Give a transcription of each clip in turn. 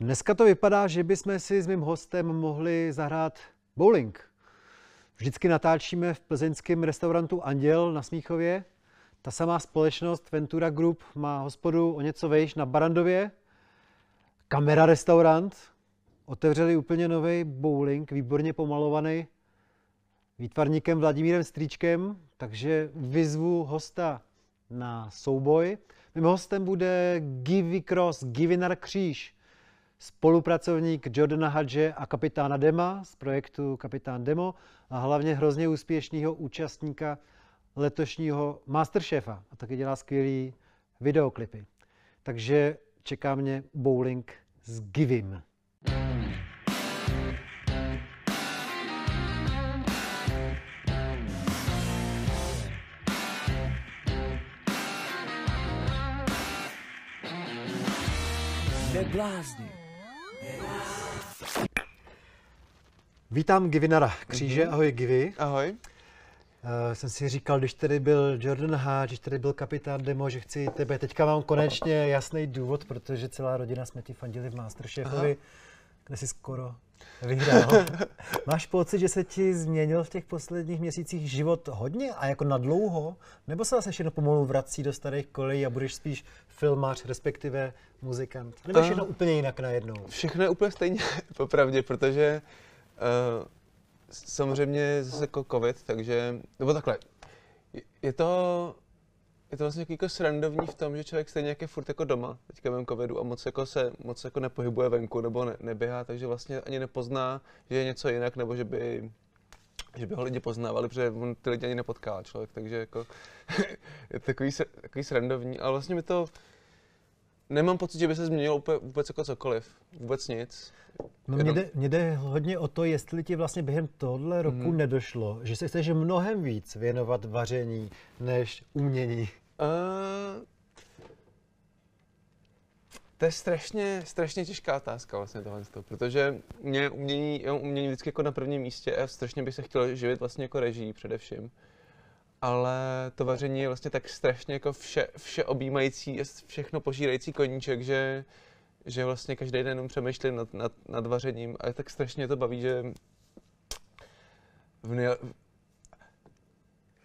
Dneska to vypadá, že bychom si s mým hostem mohli zahrát bowling. Vždycky natáčíme v plzeňském restaurantu Anděl na Smíchově. Ta samá společnost Ventura Group má hospodu o něco vejš na Barandově. Kamera restaurant. Otevřeli úplně nový bowling, výborně pomalovaný výtvarníkem Vladimírem Stříčkem, takže vyzvu hosta na souboj. Mým hostem bude Givy Cross, Givinar Kříž, spolupracovník Jordana Hadže a kapitána Dema z projektu Kapitán Demo a hlavně hrozně úspěšného účastníka letošního Masterchefa a taky dělá skvělý videoklipy. Takže čeká mě bowling s Givim. Neblázni. Vítám Givinara Kříže, ahoj Givi. Ahoj. Uh, jsem si říkal, když tady byl Jordan Hatch, když tady byl kapitán Demo, že chci tebe. Teďka mám konečně jasný důvod, protože celá rodina jsme ti fandili v Masterchefovi, kde si skoro vyhrál. Máš pocit, že se ti změnil v těch posledních měsících život hodně a jako na dlouho? Nebo se zase všechno pomalu vrací do starých kolejí a budeš spíš filmář, respektive muzikant? Nebo je všechno úplně jinak najednou? Všechno je úplně stejně, popravdě, protože uh, samozřejmě zase jako covid, takže, nebo takhle, je- to, je to vlastně jako srandovní v tom, že člověk stejně jak je furt jako doma, teďka během covidu a moc jako se moc jako nepohybuje venku nebo ne, neběhá, takže vlastně ani nepozná, že je něco jinak, nebo že by že by ho lidi poznávali, protože on ty lidi ani nepotká člověk, takže jako je to takový, takový srandovní, ale vlastně mi to, nemám pocit, že by se změnilo úplně, vůbec jako cokoliv, vůbec nic. No, mě, jde, mě jde hodně o to, jestli ti vlastně během tohle roku Mhm. nedošlo, že se chceš mnohem víc věnovat vaření než umění. Uh, to je strašně, strašně těžká otázka vlastně tohle, protože mě umění, já umění vždycky jako na prvním místě a strašně bych se chtěl živit vlastně jako režií především. Ale to vaření je vlastně tak strašně jako vše, vše objímající, a všechno požírající koníček, že, že vlastně každý den jenom přemýšlím nad, nad, nad vařením a tak strašně to baví, že v.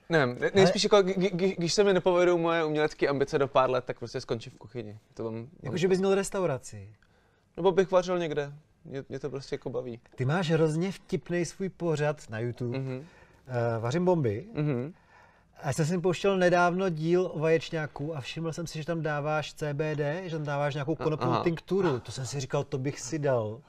Nevím, ne- nejspíš jako, kdy- kdy- když se mi nepovedou moje umělecké ambice do pár let, tak prostě skončím v kuchyni. To mám, mám Jakože bys měl restauraci. Nebo bych vařil někde. Mě, mě to prostě jako baví. Ty máš hrozně vtipný svůj pořad na YouTube. Mhm. Uh, vařím bomby. Mhm. A jsem si pouštěl nedávno díl o vaječňáku a všiml jsem si, že tam dáváš CBD, že tam dáváš nějakou konopnou aha. tinkturu. To jsem si říkal, to bych si dal.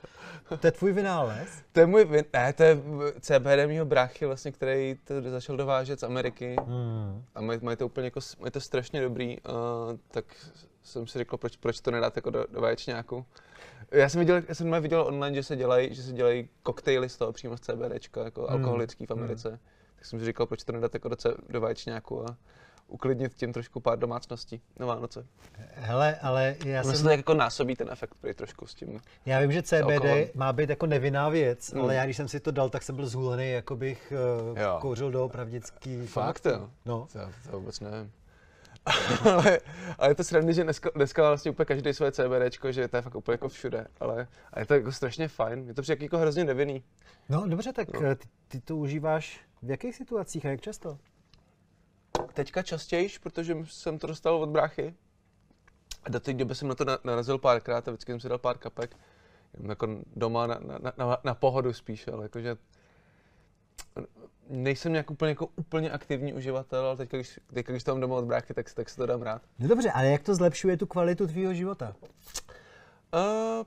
To je tvůj vynález? To je můj, vin- ne, to je CBD mýho bráchy, vlastně, který to začal dovážet z Ameriky. Hmm. A mají, mají to úplně jako, mají to strašně dobrý, uh, tak jsem si řekl, proč, proč to nedat jako do, do vaječňáku. Já jsem viděl, já jsem viděl online, že se dělají, že se dělají koktejly z toho přímo z CBDčka, jako Hmm. alkoholický v Americe. Tak jsem si říkal, proč to nedat jako do, do vaječňáku a uklidnit tím trošku pár domácností na Vánoce. Hele, ale já Ono se jsem... to tak jako násobí ten efekt prý trošku s tím. Já vím, že. CBD má být jako nevinná věc, Mm. ale já když jsem si to dal, tak jsem byl zhulený, jako bych uh, Jo. kouřil do opravdický. Fakt, jo? No. To, to vůbec nevím. ale, ale je to srandy, že dneska, dneska vlastně úplně každý svoje CBDčko, že to je fakt úplně jako všude, ale a je to jako strašně fajn, je to přijde jako hrozně nevinný. No dobře, tak No. no. ty, ty to užíváš v jakých situacích a jak často? Teďka častějiš, protože jsem to dostal od bráchy. A do té doby jsem na to na- narazil párkrát a vždycky jsem si dal pár kapek. Jako doma na, na, na, na pohodu spíš, ale jakože nejsem nějak úplně, jako úplně aktivní uživatel, ale teďka, když, teďka, když mám doma od bráchy, tak, tak si to dám rád. No dobře, ale jak to zlepšuje tu kvalitu tvýho života? Uh,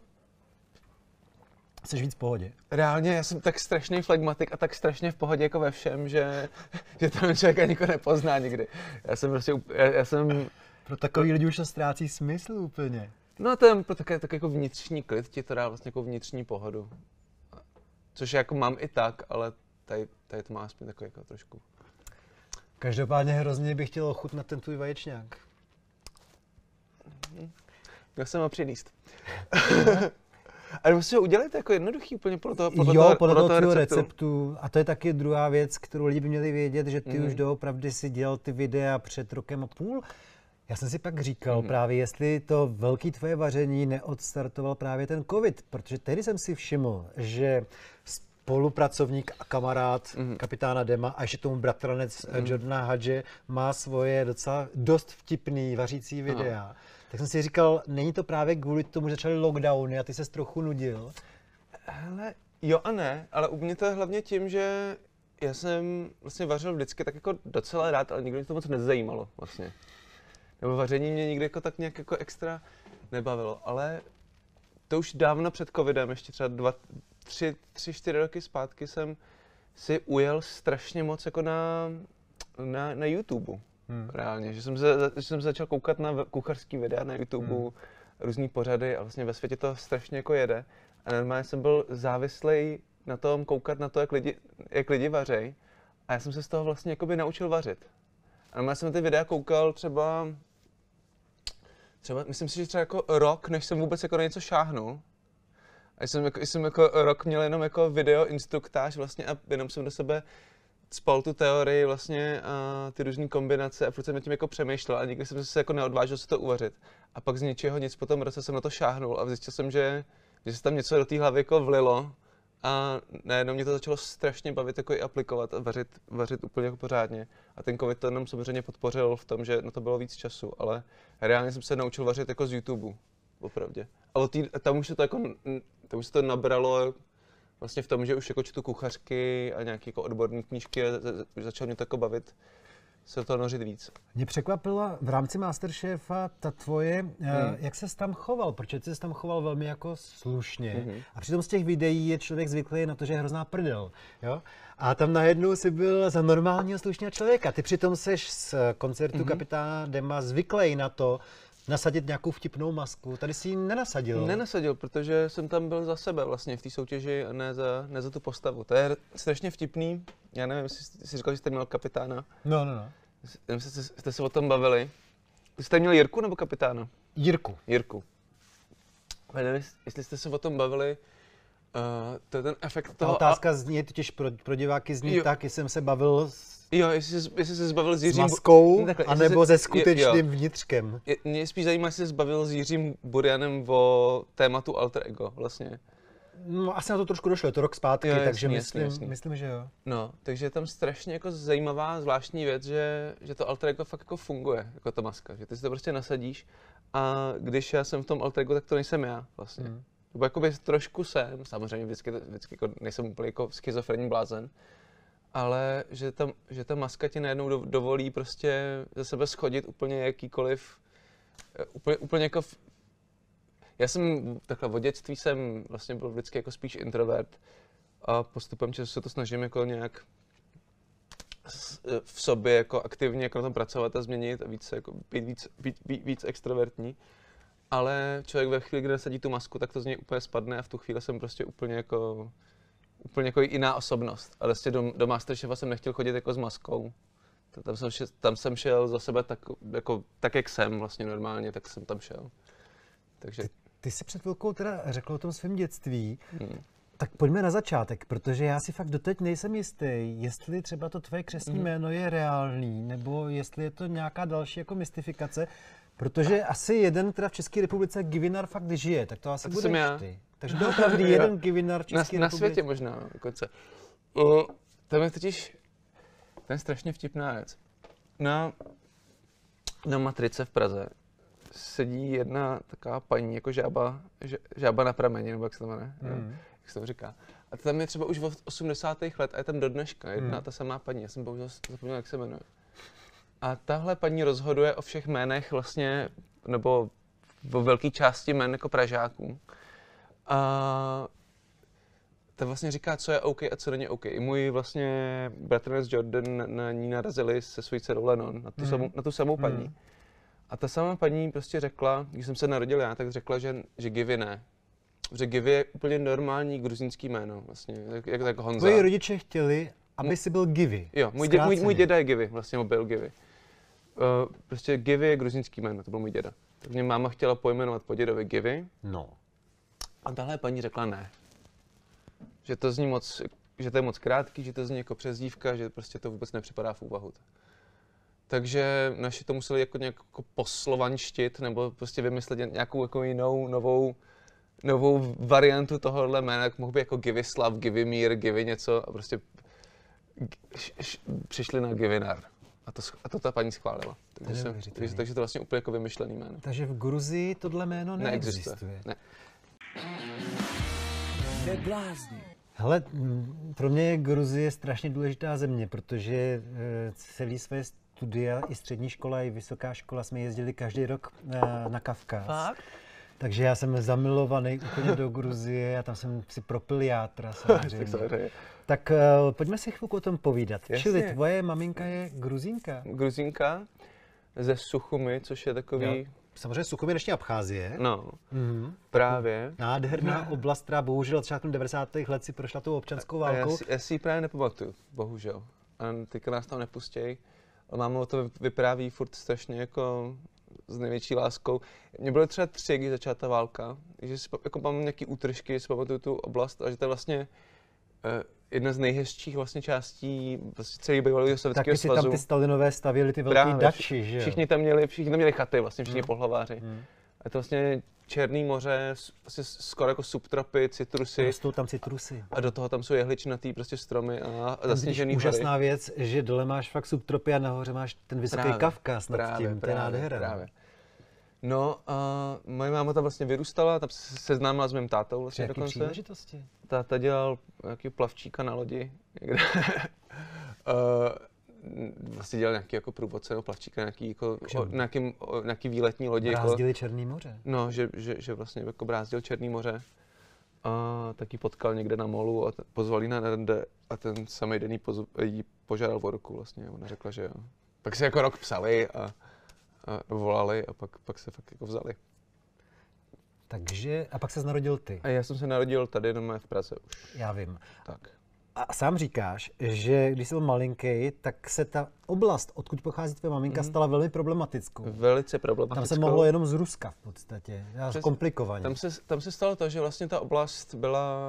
Jsi víc v pohodě. Reálně já jsem tak strašný flegmatik a tak strašně v pohodě jako ve všem, že, že tam člověk ani jako nepozná nikdy. Já jsem prostě, já, já jsem, Pro takový lidi už to ztrácí smysl úplně. no a to je pro také, tak jako vnitřní klid, ti to dá vlastně jako vnitřní pohodu. Což jako mám i tak, ale tady, tady to má aspoň takový jako trošku. Každopádně hrozně bych chtěl ochutnat ten tvůj vaječňák. Měl jsem ho přinést. Ale musíš ho udělat jako jednoduchý úplně podle toho, podle jo, toho, podle toho tvýho receptu. receptu. A to je taky druhá věc, kterou lidi by měli vědět, že ty Mhm. už doopravdy si dělal ty videa před rokem a půl. Já jsem si pak říkal hmm. právě, jestli to velký tvoje vaření neodstartoval právě ten covid, protože tehdy jsem si všiml, že spolupracovník a kamarád mm. kapitána Dema a ještě tomu bratranec mm. Jordana Hadže má svoje docela dost vtipný vařící videa. Aha. Tak jsem si říkal, není to právě kvůli tomu, že začaly lockdowny a ty se trochu nudil? Hele, jo a ne, ale u mě to je hlavně tím, že já jsem vlastně vařil vždycky tak jako docela rád, ale nikdy mě to moc nezajímalo vlastně. Nebo vaření mě nikdy jako tak nějak jako extra nebavilo, ale to už dávno před covidem, ještě třeba dva, tři, tři, čtyři roky zpátky jsem si ujel strašně moc jako na, na, na YouTube. Hmm. Reálně, že jsem, se, že jsem se začal koukat na kuchařský videa na YouTube, hmm. různý pořady a vlastně ve světě to strašně jako jede. A normálně jsem byl závislý na tom koukat na to, jak lidi, jak lidi vařej. A já jsem se z toho vlastně jakoby naučil vařit. A normálně jsem ty videa koukal třeba, třeba, myslím si, že třeba jako rok, než jsem vůbec jako na něco šáhnul. A jsem jako, jsem jako rok měl jenom jako video instruktáž vlastně a jenom jsem do sebe spal tu teorii vlastně a ty různé kombinace a furt jsem nad tím jako přemýšlel a nikdy jsem se jako neodvážil se to uvařit. A pak z ničeho nic po tom roce jsem na to šáhnul a zjistil jsem, že, že se tam něco do té hlavy jako vlilo a najednou mě to začalo strašně bavit jako i aplikovat a vařit, vařit úplně jako pořádně. A ten covid to jenom samozřejmě podpořil v tom, že na to bylo víc času, ale reálně jsem se naučil vařit jako z YouTube, opravdu. Ale tý, tam už se to jako, tam už se to nabralo vlastně v tom, že už jako čtu kuchařky a nějaké jako odborné knížky a začal mě to jako bavit se to nořit víc. Mě překvapila v rámci Masterchefa ta tvoje, eh, hmm. jak se tam choval, protože ty se tam choval velmi jako slušně hmm. a přitom z těch videí je člověk zvyklý na to, že je hrozná prdel, jo? A tam najednou si byl za normálního slušného člověka. Ty přitom seš z koncertu hmm. kapitána Dema zvyklý na to, nasadit nějakou vtipnou masku. Tady si ji nenasadil. Nenasadil, protože jsem tam byl za sebe vlastně v té soutěži a ne za, ne za tu postavu. To je strašně vtipný. Já nevím, jestli jsi říkal, že jste měl kapitána. No, no, no. Nevím, jestli jste se o tom bavili. Jste měl Jirku nebo kapitána? Jirku. Jirku. Nevím, jestli jste se o tom bavili, Uh, to je ten efekt toho... Ta otázka a... zní, totiž pro, pro diváky zní jo. tak, jestli jsem se bavil s Jo, jestli, jestli se zbavil s Jiřím... S maskou, no, takhle, anebo se, se skutečným jo, vnitřkem. Je, mě spíš zajímá, jestli se zbavil s Jiřím Burianem o tématu alter ego, vlastně. No, asi na to trošku došlo, je to rok zpátky, jo, jasný, takže myslím, jasný, jasný. myslím, že jo. No, takže je tam strašně jako zajímavá, zvláštní věc, že, že to alter ego fakt jako funguje, jako ta maska, že ty si to prostě nasadíš a když já jsem v tom alter ego, tak to nejsem já vlastně. Hmm. Nebo jakoby trošku jsem, samozřejmě vždycky, vždycky jako nejsem úplně jako schizofrenní blázen, ale že ta, že ta maska ti najednou do, dovolí prostě ze sebe schodit úplně jakýkoliv, eh, úplně, úplně jako v, já jsem takhle v dětství jsem vlastně byl vždycky jako spíš introvert a postupem času se to snažím jako nějak eh, v sobě jako aktivně jako na tom pracovat a změnit a víc, jako být víc, být, být, víc extrovertní. Ale člověk ve chvíli, kdy nasadí tu masku, tak to z něj úplně spadne a v tu chvíli jsem prostě úplně jako úplně jako jiná osobnost. Ale vlastně do, do Masterchefa jsem nechtěl chodit jako s maskou. Tam jsem, šel, tam jsem šel za sebe tak, jako, tak, jak jsem vlastně normálně, tak jsem tam šel. Takže... Ty, ty jsi před chvilkou teda řekl o tom svém dětství. Hmm. Tak pojďme na začátek, protože já si fakt doteď nejsem jistý, jestli třeba to tvoje křesní hmm. jméno je reálný, nebo jestli je to nějaká další jako mystifikace, protože asi jeden teda v České republice Givinar fakt žije, tak to asi to budeš ty. Takže opravdu jeden České na, na světě možná dokonce. Uh, tam je totiž, ten strašně vtipná věc. Na, na Matrice v Praze sedí jedna taková paní, jako žába, žába na prameni, nebo jak se to jmenuje, mm. jak se to říká. A tam je třeba už od 80. let a je tam do dneška jedna mm. ta samá paní, já jsem bohužel zapomněl, jak se jmenuje. A tahle paní rozhoduje o všech jménech vlastně, nebo v velké části jmén jako Pražáků. A ta vlastně říká, co je OK a co není OK. I můj vlastně bratranec Jordan na ní narazili se svojí dcerou Lennon, na tu, mm. samou, na tu samou paní. Mm. A ta sama paní prostě řekla, když jsem se narodil já, tak řekla, že, že Givy ne. Že Givy je úplně normální gruzínský jméno, vlastně, jak, jak tak Honza. Tvoji rodiče chtěli, aby si byl Givy. Jo, můj, dě, můj, můj děda je Givy, vlastně byl Givy. Uh, prostě Givy je gruzínský jméno, to byl můj děda. Tak mě máma chtěla pojmenovat po dědovi Givy. No. A tahle paní řekla ne. Že to zní moc, že to je moc krátký, že to zní jako přezdívka, že prostě to vůbec nepřipadá v úvahu. takže naši to museli jako nějak jako poslovanštit nebo prostě vymyslet nějakou jako jinou novou, novou variantu tohohle jména, jak mohl být jako Givislav, Givimír, Givi něco a prostě přišli na Givinar. A to, a to ta paní schválila. Takže, se, takže, takže to vlastně úplně jako vymyšlený jméno. Takže v Gruzii tohle jméno neexistuje. Ne. Hele, pro mě je Gruzie strašně důležitá země, protože celý své studia, i střední škola, i vysoká škola jsme jezdili každý rok na, na Kavkaz. Fakt? Takže já jsem zamilovaný úplně do Gruzie a tam jsem si propil játra samozřejmě. tak uh, pojďme si chvilku o tom povídat. Jasně. Čili tvoje maminka je gruzínka? Gruzínka ze Suchumy, což je takový... Jo. Samozřejmě Suchumy dnešní Abcházie. No, mm-hmm. právě. Nádherná oblast, která bohužel třeba v 90. let si prošla tou občanskou válkou. Já si, já si ji právě nepamatuju, bohužel. A teďka nás tam nepustějí. Máma o to vypráví furt strašně jako s největší láskou. Mě bylo třeba tři, když začala ta válka, že si jako mám nějaký útržky, si pamatuju tu oblast a že to je vlastně uh, jedna z nejhezčích vlastně částí vlastně celý bývalého sovětského svazu. Taky si tam ty Stalinové stavěli ty velké dači, že Všichni tam měli, všichni tam měli chaty, vlastně všichni hmm. pohlaváři. Hmm. A to vlastně Černý moře, vlastně skoro jako subtropy, citrusy. Rostou tam citrusy. A do toho tam jsou jehličnatý prostě stromy a, a zasněžený Úžasná hory. věc, že dole máš fakt subtropy a nahoře máš ten vysoký právě, Kavkaz nad právě, tím, právě, to je nádhera. Právě. No a moje máma tam vlastně vyrůstala, tam se seznámila s mým tátou vlastně dokonce. příležitosti? Táta dělal nějaký plavčíka na lodi někde. uh, vlastně dělal nějaký jako průvodce nebo plavčíka, nějaký, jako, o, nějaký, o, nějaký výletní lodi. Jako- Brázdili jako, Černý moře. No, že, že, že vlastně jako brázdil Černý moře. A taky potkal někde na molu a t- pozvali na rande a ten samý den jí, poz, jí požádal o ruku vlastně. Ona řekla, že jo. Pak se jako rok psali a volali a pak, pak se fakt jako vzali. Takže, a pak se narodil ty. A já jsem se narodil tady jenom v Praze už. Já vím. Tak. A sám říkáš, že když jsi byl malinký, tak se ta oblast, odkud pochází tvoje maminka, mm. stala velmi problematickou. Velice problematickou. Tam se mohlo jenom z Ruska v podstatě, Přes, komplikovaně. Tam se, tam se stalo to, že vlastně ta oblast byla,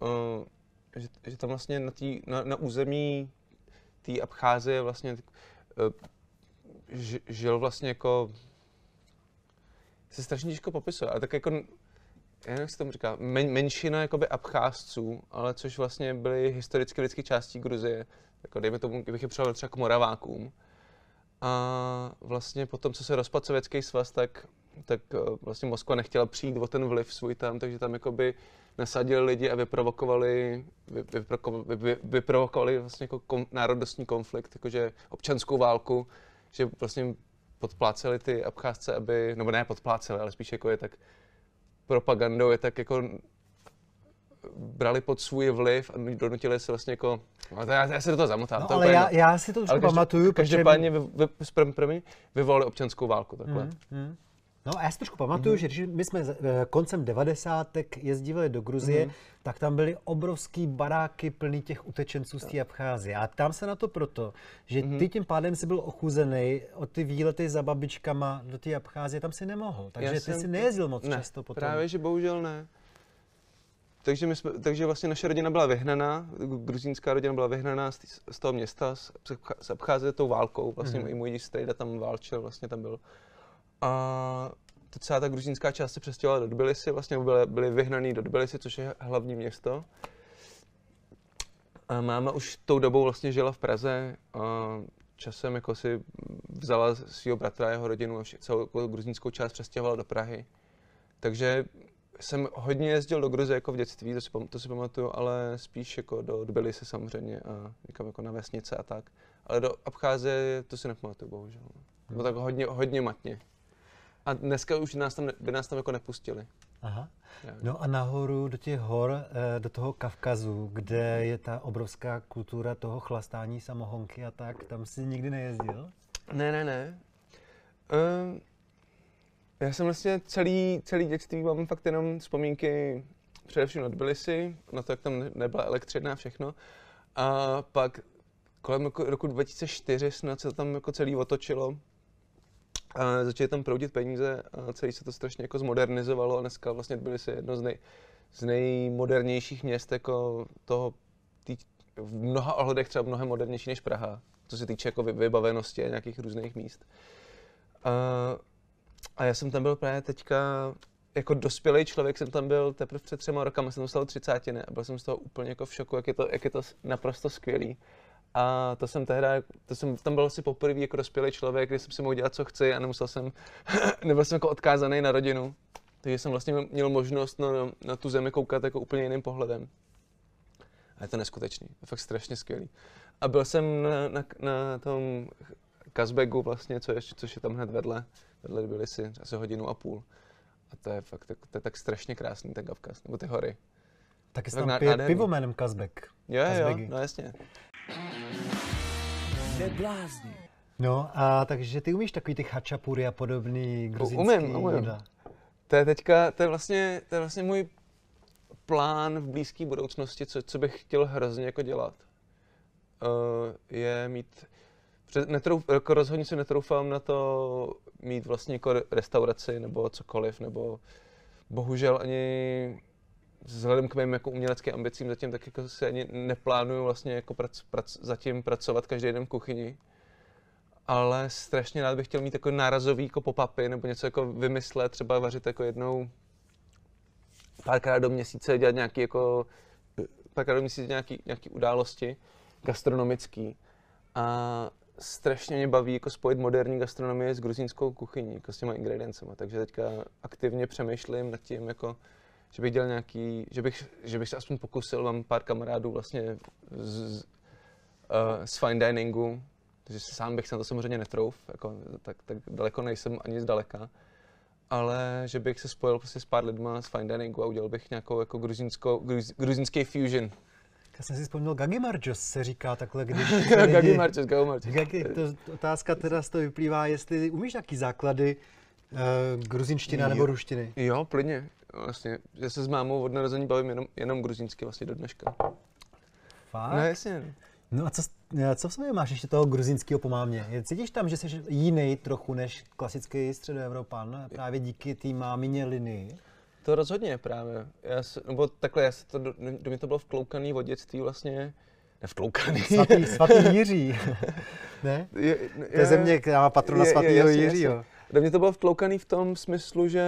uh, že, že tam vlastně na, tý, na, na území té Abcházie vlastně uh, žil vlastně jako se strašně těžko popisuje, ale tak jako já nevím, jak se tomu říká, men, menšina jakoby Abcházců, ale což vlastně byly historicky vždycky částí Gruzie. Jako dejme tomu, kdybych je přijal třeba k Moravákům. A vlastně potom, co se rozpadl Sovětský svaz, tak, tak eh, vlastně Moskva nechtěla přijít o ten vliv svůj tam, takže tam jakoby nasadili lidi a vyprovokovali, vy, vy, vy, vyprovokovali vlastně jako kom, národnostní konflikt, jakože občanskou válku, že vlastně podpláceli ty Abcházce, aby, nebo ne podpláceli, ale spíš jako je tak propagandou je tak jako brali pod svůj vliv a donutili se vlastně jako, no, já, já se do toho zamotám. No, to ale já, já, si to už pamatuju. Každopádně vy, vy, vy, vyvolali občanskou válku takhle. Hmm, hmm. No a já si trošku pamatuju, mm-hmm. že když my jsme eh, koncem 90. jezdívali do Gruzie, mm-hmm. tak tam byly obrovský baráky plný těch utečenců z té Abcházie. A tam se na to proto, že mm-hmm. ty tím pádem si byl ochuzený od ty výlety za babičkama do té Abcházie, tam si nemohl. Takže já ty jsem... si nejezdil moc ne, často potom. právě, že bohužel ne. Takže, my jsme, takže vlastně naše rodina byla vyhnaná, gruzínská rodina byla vyhnaná z, z toho města, z, z Abcházie tou válkou. Vlastně mm-hmm. i můj strejda tam válčil, vlastně tam byl. A to celá ta gruzínská část se přestěhovala do Tbilisi, vlastně byli, byli vyhnaný do Tbilisi, což je hlavní město. A máma už tou dobou vlastně žila v Praze a časem jako si vzala svého bratra, jeho rodinu a celou gruzínskou část přestěhovala do Prahy. Takže jsem hodně jezdil do Gruzie jako v dětství, to si, to si pamatuju, ale spíš jako do Tbilisi samozřejmě a někam jako na vesnice a tak. Ale do Abcházie to si nepamatuju, bohužel. Bylo tak hodně, hodně matně. A dneska už nás tam, by nás tam jako nepustili. Aha. No a nahoru do těch hor, eh, do toho Kavkazu, kde je ta obrovská kultura toho chlastání samohonky a tak, tam si nikdy nejezdil? Ne, ne, ne. Uh, já jsem vlastně celý, celý dětství mám fakt jenom vzpomínky především na Tbilisi, na to, jak tam nebyla elektřina a všechno. A pak kolem roku, roku 2004 snad se tam jako celý otočilo a začaly tam proudit peníze a celý se to strašně jako zmodernizovalo a dneska vlastně byly si jedno z, nej, z nejmodernějších měst jako toho, tý, v mnoha ohledech třeba mnohem modernější než Praha. co se týče jako vybavenosti a nějakých různých míst. A, a já jsem tam byl právě teďka, jako dospělý člověk jsem tam byl teprve před třema rokama, jsem dostal třicátiny a byl jsem z toho úplně jako v šoku, jak je to, jak je to naprosto skvělý. A to jsem tehdy, to jsem tam byl asi poprvé jako dospělý člověk, kdy jsem si mohl dělat, co chci a nemusel jsem, nebyl jsem jako odkázaný na rodinu. Takže jsem vlastně měl možnost na, na tu zemi koukat jako úplně jiným pohledem. A je to neskutečný, je fakt strašně skvělý. A byl jsem na, na, na tom Kazbegu vlastně, co je, což je tam hned vedle, vedle byli si asi hodinu a půl. A to je fakt, to je tak strašně krásný, ten Kavkaz, nebo ty hory. Taky jsi tam pije pivo jménem Kazbek. Jo, jo, no jasně. Neblázni. No a takže ty umíš takový ty chačapury a podobný gruzínský umím, umím. jídla? To je teďka, to je vlastně, to je vlastně můj plán v blízké budoucnosti, co, co bych chtěl hrozně jako dělat. Uh, je mít, netrouf, jako rozhodně si netroufám na to mít vlastně jako restauraci nebo cokoliv, nebo bohužel ani vzhledem k mým jako uměleckým ambicím zatím tak jako si ani neplánuju vlastně jako prac, prac, zatím pracovat každý den v kuchyni. Ale strašně rád bych chtěl mít jako nárazový jako pop-upy nebo něco jako vymyslet, třeba vařit jako jednou párkrát do měsíce, dělat nějaký jako párkrát do měsíce nějaký, nějaký události gastronomický. A strašně mě baví jako spojit moderní gastronomii s gruzínskou kuchyní, jako s těma ingrediencema. Takže teďka aktivně přemýšlím nad tím, jako že bych dělal nějaký, že bych, že bych se aspoň pokusil, mám pár kamarádů vlastně z, z, uh, z fine diningu, takže sám bych se na to samozřejmě netrouf, jako, tak, tak daleko nejsem ani zdaleka, ale že bych se spojil prostě s pár lidma z fine diningu a udělal bych nějakou jako gruzínskou, gruz, gruzínský fusion. Já jsem si vzpomněl Gagi Marjos se říká takhle, když Gagi Marjos, Gagi Marjos. to, otázka teda z toho vyplývá, jestli umíš nějaký základy uh, gruzinština nebo ruštiny. Jo, plně vlastně, že se s mámou od narození bavím jenom, jenom gruzínsky vlastně do dneška. Fakt? No jasně. No a co, co v sobě máš ještě toho gruzínského po mámě? Cítíš tam, že jsi jiný trochu než klasický středoevropan, právě díky té mámině linii? To rozhodně právě. Já se, nebo takhle, já se to, do, do mě to bylo vkloukaný v dětství vlastně, nevkloukaný. Svatý, svatý Jiří. ne? Je, je, to je země, která má patrona svatého Jiřího. Do mě to bylo vkloukaný v tom smyslu, že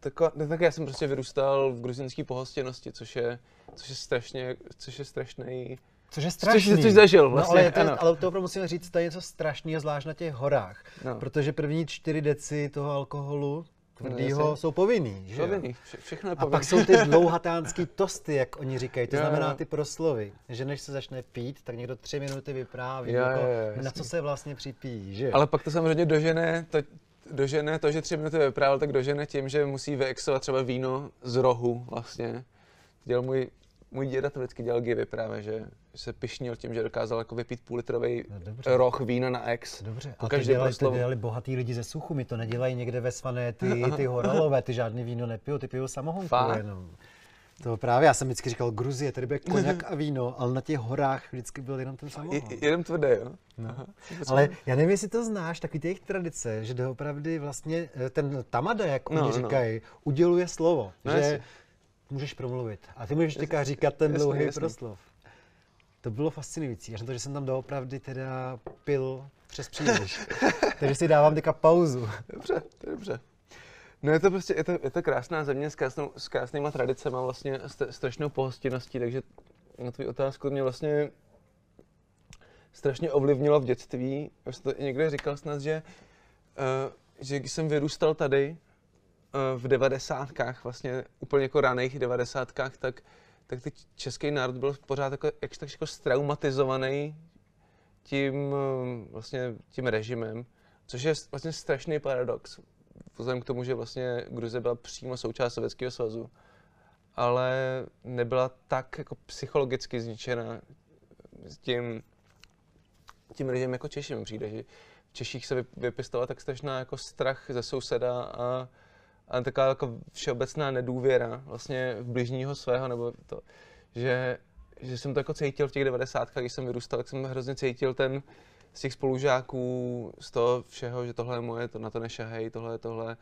Taková, tak já jsem prostě vyrůstal v gruzinské pohostinnosti, což je, což je strašně, což je strašný, Což je strašný. Což, což zažil vlastně, no, ale, to, ano. ale to opravdu musím říct, to je něco strašného, zvlášť na těch horách. No. Protože první čtyři deci toho alkoholu tvrdýho no, jsou povinný. Že povinný, Vše, všechno je povinný. A pak jsou ty dlouhatánský tosty, jak oni říkají, to jo, znamená ty proslovy, že než se začne pít, tak někdo tři minuty vypráví, jo, jako, jo, na co se vlastně připíjí. Že? Ale pak to samozřejmě dožene to, dožene to, že tři minuty vyprávěl, tak dožene tím, že musí vyexovat třeba víno z rohu vlastně. Dělal můj, můj děda to vždycky dělal právě, že se pišnil tím, že dokázal jako vypít půl litrový no, roh vína na ex. Dobře, a ty dělali, ty dělali bohatý lidi ze suchu, mi to nedělají někde ve svané, ty, ty horalové, ty žádný víno nepijou, ty pijou samohonku jenom. To právě, já jsem vždycky říkal, Gruzie, tady bude koněk a víno, ale na těch horách vždycky byl jenom ten samohon. Jenom tvrdý, jo? No. Ale já nevím, jestli to znáš, takový ty jejich tradice, že doopravdy vlastně eh, ten tamada, jak no, oni no. říkají, no. uděluje slovo, no, že můžeš promluvit. A ty můžeš teďka říkat ten jasný, dlouhý jasný. proslov. To bylo fascinující, až na to, že jsem tam doopravdy teda pil přes příliš. Takže si dávám teďka pauzu. Dobře, dobře. No je to prostě, je to, je to krásná země s, krásnou, s krásnýma tradicemi, vlastně st- strašnou pohostinností, takže na tvou otázku mě vlastně strašně ovlivnilo v dětství. Už jsem to i někde říkal snad, že, uh, že když jsem vyrůstal tady uh, v devadesátkách, vlastně úplně jako raných devadesátkách, tak, tak teď český národ byl pořád jako, jak tak jako straumatizovaný tím, uh, vlastně tím režimem, což je vlastně strašný paradox vzhledem k tomu, že vlastně Gruzie byla přímo součást Sovětského svazu, ale nebyla tak jako psychologicky zničena tím, tím lidem jako Češi. Mi přijde, že v Češích se vypěstovala tak strašná jako strach ze souseda a, a taková jako všeobecná nedůvěra vlastně v bližního svého, nebo to, že, že jsem to jako cítil v těch 90. když jsem vyrůstal, tak jsem hrozně cítil ten, z těch spolužáků, z toho všeho, že tohle je moje, to na to nešahej, tohle je tohle.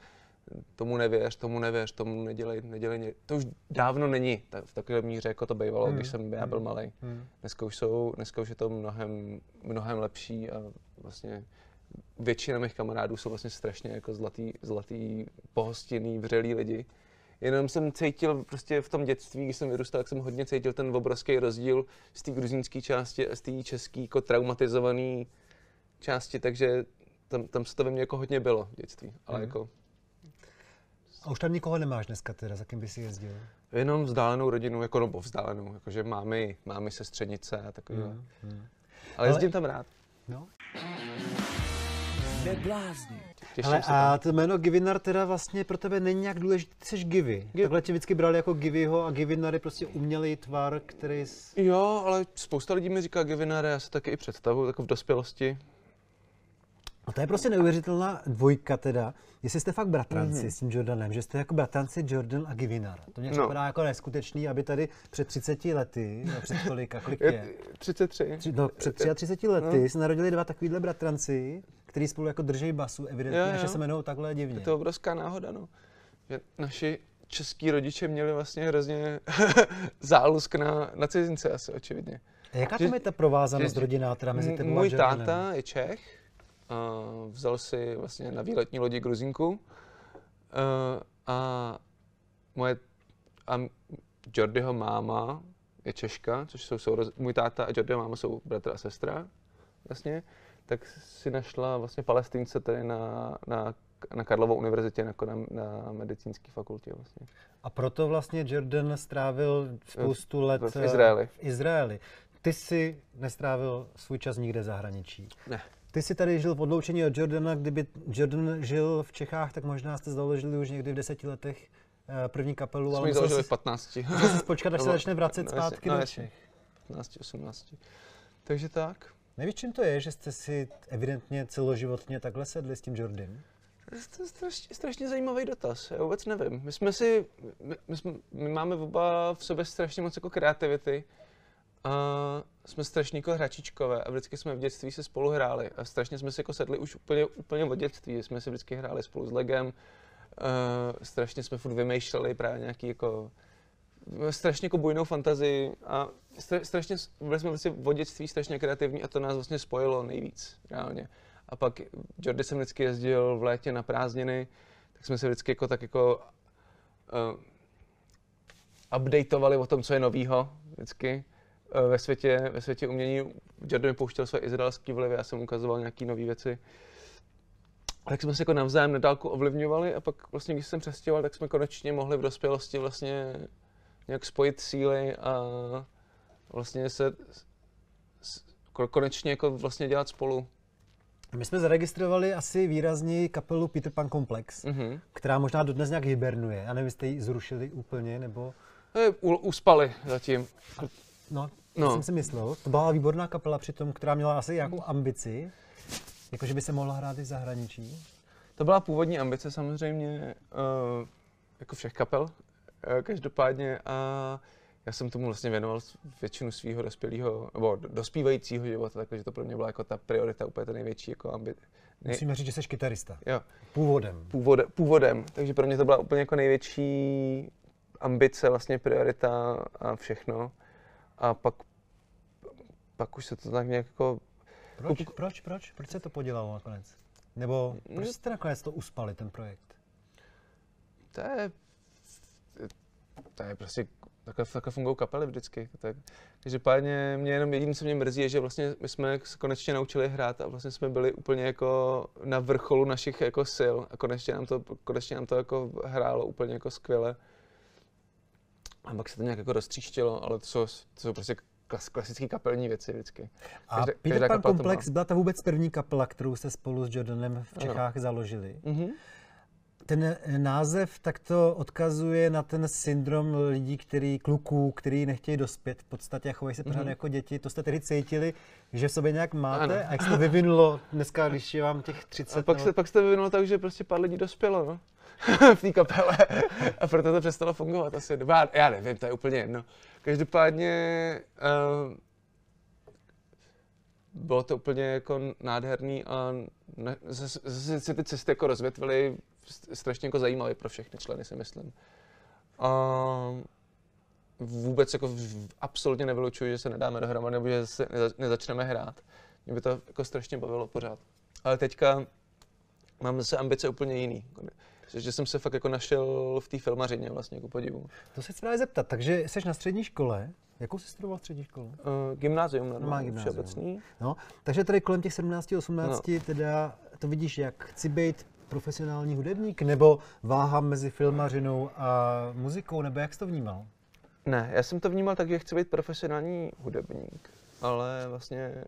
tomu nevěř, tomu nevěř, tomu nedělej, nedělej. ně- To už dávno není ta, v takové míře, jako to bývalo, Hmm. když jsem já byl Hmm. malý. Hmm. Dneska už, jsou, dneska už je to mnohem, mnohem lepší a vlastně většina mých kamarádů jsou vlastně strašně jako zlatý, zlatý pohostinný, vřelý lidi. Jenom jsem cítil prostě v tom dětství, když jsem vyrůstal, tak jsem hodně cítil ten obrovský rozdíl z té gruzínské části a z té české jako traumatizované části, takže tam, tam se to ve mně jako hodně bylo v dětství. Ale Mhm. jako A už tam nikoho nemáš dneska teda, za kým by si jezdil? jenom vzdálenou rodinu, jako nebo vzdálenou, jakože mámy, mámy sestřenice a takový. Hmm. Hmm. Ale Ale- jezdím tam rád. No. Ale a to jméno Givinar teda vlastně pro tebe není nějak důležité, ty jsi Givy. Gi- Takhle tě vždycky brali jako Givyho a Givinar je prostě umělý tvar, který... s- Jo, ale spousta lidí mi říká Gevinare, já se taky i představuju, jako v dospělosti. No to je prostě neuvěřitelná dvojka teda. Jestli jste fakt bratranci Mhm. s tím Jordanem, že jste jako bratranci Jordan a Givinar. To mě No. připadá jako neskutečný, aby tady před 30 lety, no před kolik, a kolik Je je? 33. Tři, no, před 33 lety se narodili dva takovýhle bratranci, kteří spolu jako drží basu, evidentně, Jo, že se jmenují takhle divně. Je to obrovská náhoda, no. Že naši český rodiče měli vlastně hrozně zálusk na, na cizince asi, očividně. A jaká tam je ta provázanost že- rodinná teda mezi tebou Můj táta je Čech, a vzal si vlastně na výletní lodi Gruzinku a, a moje a Jordyho máma je Češka, což jsou souroz... můj táta a Jordyho máma jsou bratr a sestra vlastně, tak si našla vlastně palestince tady na, na, na Karlovou univerzitě jako na, na medicínské fakultě vlastně. A proto vlastně Jordan strávil spoustu let v eh, Izraeli. v Izraeli. Ty jsi nestrávil svůj čas nikde v zahraničí. Ne. Ty jsi tady žil v odloučení od Jordana, kdyby Jordan žil v Čechách, tak možná jste založili už někdy v deseti letech eh, první kapelu, Jsme ale ji založili v 15. musel jsi počkat, až se Nebo- začne vracet no, zpátky no, do. Čech. 15, 18. Takže tak. Nevíš, čím to je, že jste si evidentně celoživotně takhle sedli s tím Jordanem? To je strašně, strašně zajímavý dotaz, já vůbec nevím. My jsme si, my, my, jsme, my máme oba v sobě strašně moc jako kreativity a jsme strašně jako hračičkové a vždycky jsme v dětství se spolu hráli a strašně jsme si jako sedli už úplně, úplně od dětství, jsme si vždycky hráli spolu s Legem, uh, strašně jsme furt vymýšleli právě nějaký jako strašně jako bujnou fantazii a stra, strašně, byli jsme vlastně od dětství strašně kreativní a to nás vlastně spojilo nejvíc, reálně. A pak Jordy jsem vždycky jezdil v létě na prázdniny, tak jsme se vždycky jako tak jako uh, updateovali o tom, co je novýho vždycky uh, ve světě, ve světě umění. Jordan mi pouštěl své izraelské vlivy, já jsem ukazoval nějaké nové věci. A tak jsme se jako navzájem na dálku ovlivňovali a pak vlastně, když jsem přestěhoval, tak jsme konečně mohli v dospělosti vlastně nějak spojit síly a vlastně se konečně jako vlastně dělat spolu. My jsme zaregistrovali asi výrazně kapelu Peter Pan Complex, Mhm. která možná dodnes nějak hibernuje. Já nevím, jestli ji zrušili úplně, nebo... Eh, u- Uspali zatím. No, to No. jsem si myslel. To byla výborná kapela přitom, která měla asi nějakou ambici, jakože by se mohla hrát i v zahraničí. To byla původní ambice samozřejmě, uh, jako všech kapel, každopádně a já jsem tomu vlastně věnoval většinu svého dospělého, nebo do- dospívajícího života, takže to pro mě byla jako ta priorita, úplně ta největší jako ambice. Nej, Musíme říct, že jsi kytarista. jo, Původem. původ, původem, takže pro mě to byla úplně jako největší ambice, vlastně priorita a všechno. A pak, pak už se to tak nějak jako Proč, proč, proč? Proč se to podělalo nakonec? Nebo proč No. jste nakonec to uspali, ten projekt? To je, to je prostě, takhle, takhle fungují kapely vždycky. Tak, každopádně mě jenom jediné, co mě mrzí, je, že vlastně my jsme se konečně naučili hrát a vlastně jsme byli úplně jako na vrcholu našich jako sil a konečně nám to, konečně nám to jako hrálo úplně jako skvěle. A pak se to nějak jako roztříštilo, ale to jsou, to jsou prostě klas, klasické kapelní věci vždycky. A Každá- Peter každá Pan. Complex byla ta vůbec první kapela, kterou jste spolu s Jordanem v Ano. Čechách založili. Mhm. Ten název tak to odkazuje na ten syndrom lidí, který, kluků, který nechtějí dospět v podstatě a chovají se pořád Mhm. jako děti. To jste tedy cítili, že v sobě nějak máte? Ano. A jak se to vyvinulo dneska, když je vám těch 30? A pak nebo- se, pak se to vyvinulo tak, že prostě pár lidí dospělo, no. v té kapele. A proto to přestalo fungovat asi. Já nevím, to je úplně jedno. Každopádně uh, bylo to úplně jako nádherný a zase, se ty cesty jako rozvětvily strašně jako zajímavé pro všechny členy, si myslím. A vůbec jako absolutně nevylučuji, že se nedáme dohromady nebo že se neza, nezačneme hrát. Mě by to jako strašně bavilo pořád. Ale teďka mám zase ambice úplně jiný. Že, jsem se fakt jako našel v té filmařině vlastně jako podivu. To se chci právě zeptat, takže jsi na střední škole, Jakou jsi studoval střední školu? Uh, gymnázium, no, Má gymnázium. všeobecný. No, takže tady kolem těch 17, 18 no. teda to vidíš jak? Chci být profesionální hudebník, nebo váhám mezi filmařinou a muzikou, nebo jak jsi to vnímal? Ne, já jsem to vnímal tak, že chci být profesionální hudebník, ale vlastně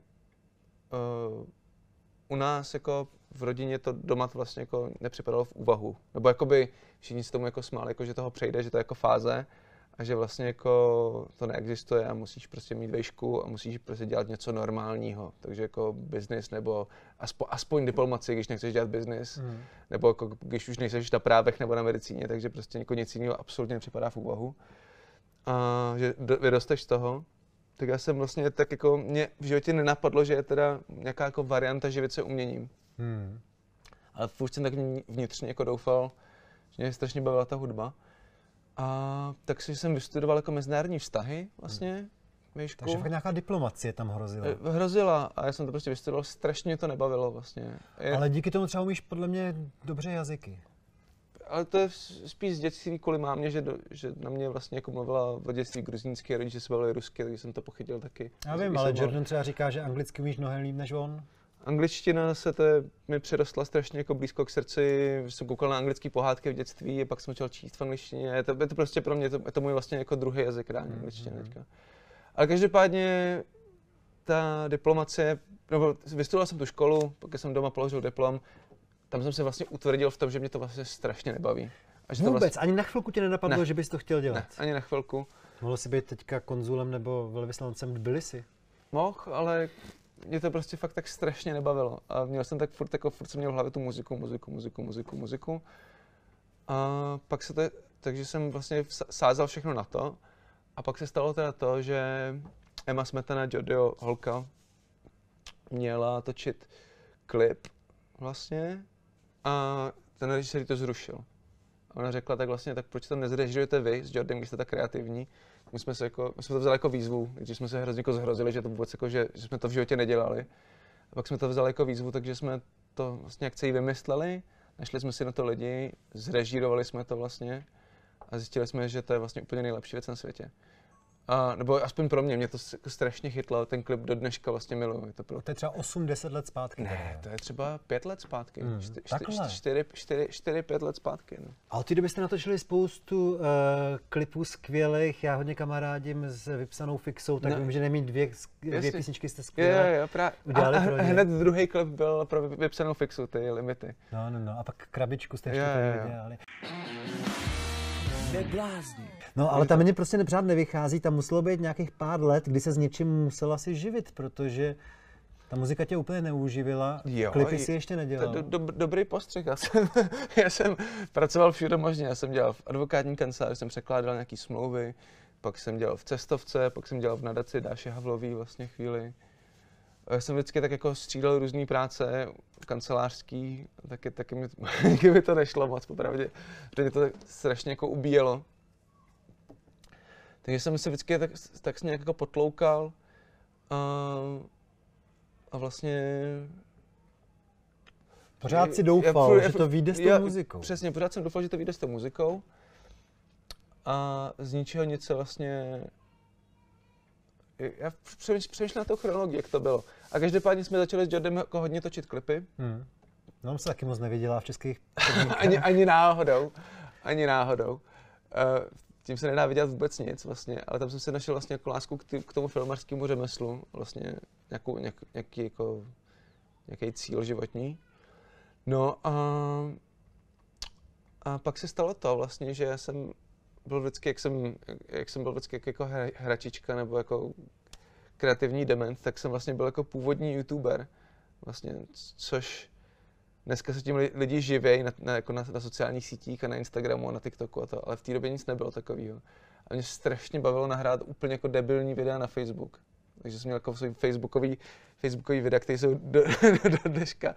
uh, u nás jako v rodině to doma to vlastně jako nepřipadalo v úvahu. Nebo jakoby všichni se tomu jako smáli, jako že toho přejde, že to je jako fáze a že vlastně jako to neexistuje a musíš prostě mít vejšku a musíš prostě dělat něco normálního. Takže jako business nebo aspo, aspoň diplomaci, když nechceš dělat business, mm. nebo jako když už nejseš na právech nebo na medicíně, takže prostě jako nic jiného absolutně nepřipadá v úvahu. A že do, vyrosteš z toho, tak já jsem vlastně tak jako, mě v životě nenapadlo, že je teda nějaká jako varianta živit se uměním. Hmm. Ale furt jsem tak vnitřně jako doufal, že mě strašně bavila ta hudba. A tak si jsem vystudoval jako mezinárodní vztahy vlastně. Hmm. Výšku. Takže nějaká diplomacie tam hrozila. Eh, hrozila a já jsem to prostě vystudoval, strašně to nebavilo vlastně. Je... Ale díky tomu třeba umíš podle mě dobře jazyky. Ale to je spíš z dětství kvůli mámě, že, do, že na mě vlastně jako mluvila v dětství gruzínský, rodiče se bavili rusky, takže jsem to pochytil taky. Já vím, ale Jordan třeba říká, že anglicky umíš mnohem líp než on. Angličtina se to je, mi přirostla strašně jako blízko k srdci, jsem koukal na anglické pohádky v dětství a pak jsem začal číst v angličtině. Je to, je to prostě pro mě, to, je to můj vlastně jako druhý jazyk, ráně angličtina mm-hmm. teďka. Ale každopádně ta diplomacie, nebo vystudoval jsem tu školu, pak jsem doma položil diplom, tam jsem se vlastně utvrdil v tom, že mě to vlastně strašně nebaví. A že Vůbec, to vlastně... ani na chvilku tě nenapadlo, ne. že bys to chtěl dělat? Ne, ani na chvilku. Mohl jsi být teďka konzulem nebo velvyslancem v Tbilisi? Mohl, ale mě to prostě fakt tak strašně nebavilo. A měl jsem tak furt, jako furt jsem měl v hlavě tu muziku, muziku, muziku, muziku, muziku. A pak se to, takže jsem vlastně sázal všechno na to. A pak se stalo teda to, že Emma Smetana, Jodio, holka, měla točit klip vlastně a ten režisér to zrušil. Ona řekla, tak vlastně, tak proč to nezrežirujete vy s Jordem, když jste tak kreativní? My jsme, se jako, my jsme to vzali jako výzvu, když jsme se hrozně jako zhrozili, že to vůbec jako, že, že jsme to v životě nedělali. A pak jsme to vzali jako výzvu, takže jsme to vlastně jak celý vymysleli, našli jsme si na to lidi, zrežírovali jsme to vlastně a zjistili jsme, že to je vlastně úplně nejlepší věc na světě. A, nebo aspoň pro mě, mě to jako strašně chytlo, ten klip do dneška vlastně miluju. To, pro... to je třeba 8-10 let zpátky. Ne, to je třeba 5 let zpátky. 4-5 let zpátky. No. A od té doby jste natočili spoustu uh, klipů skvělých, já hodně kamarádím s vypsanou fixou, tak no. vím, že nemít dvě, dvě písničky jste skvěle jo, jo, udělali a, a hned druhý klip byl pro vypsanou fixu, ty limity. No, no, no, a pak krabičku jste ještě jo, jo, dělali. Neblázni. No, ale tam mě prostě nepřád nevychází, tam muselo být nějakých pár let, kdy se s něčím musela si živit, protože ta muzika tě úplně neuživila, jo, klipy si ještě nedělal. Do, do, dobrý postřeh, já jsem, já jsem pracoval všude možně, já jsem dělal v advokátní kanceláři, jsem překládal nějaký smlouvy, pak jsem dělal v cestovce, pak jsem dělal v nadaci Dáše Havlový vlastně chvíli. Já jsem vždycky tak jako střídal různé práce kancelářský, taky, taky, mi, taky mi to nešlo moc, popravdě, protože to strašně jako ubíjelo. Takže jsem se vždycky tak, tak se nějak jako potloukal a, a vlastně... Pořád si doufal, já, já, že to vyjde s tou já, muzikou. Přesně, pořád jsem doufal, že to vyjde s tou muzikou. A z ničeho nic se vlastně... Já přemýšlím na to chronologii, jak to bylo. A každopádně jsme začali s Jordem jako hodně točit klipy. Hmm. No, on se taky moc nevydělá v českých ani, ani náhodou. Ani náhodou. Uh, tím se nedá vidět vůbec nic vlastně, ale tam jsem si našel vlastně jako lásku k, tý, k tomu filmařskému řemeslu, vlastně nějakou, nějak, nějaký, jako, nějaký cíl životní. No a, a pak se stalo to vlastně, že já jsem byl vždycky, jak jsem, jak jsem byl vždycky jako hračička nebo jako kreativní dement, tak jsem vlastně byl jako původní youtuber, vlastně, což dneska se tím lidi živějí na, na, jako na, na sociálních sítích a na Instagramu a na TikToku a to, ale v té době nic nebylo takového. A mě strašně bavilo nahrát úplně jako debilní videa na Facebook. Takže jsem měl jako svůj facebookový, facebookový videa, které jsou do, do, do dneška.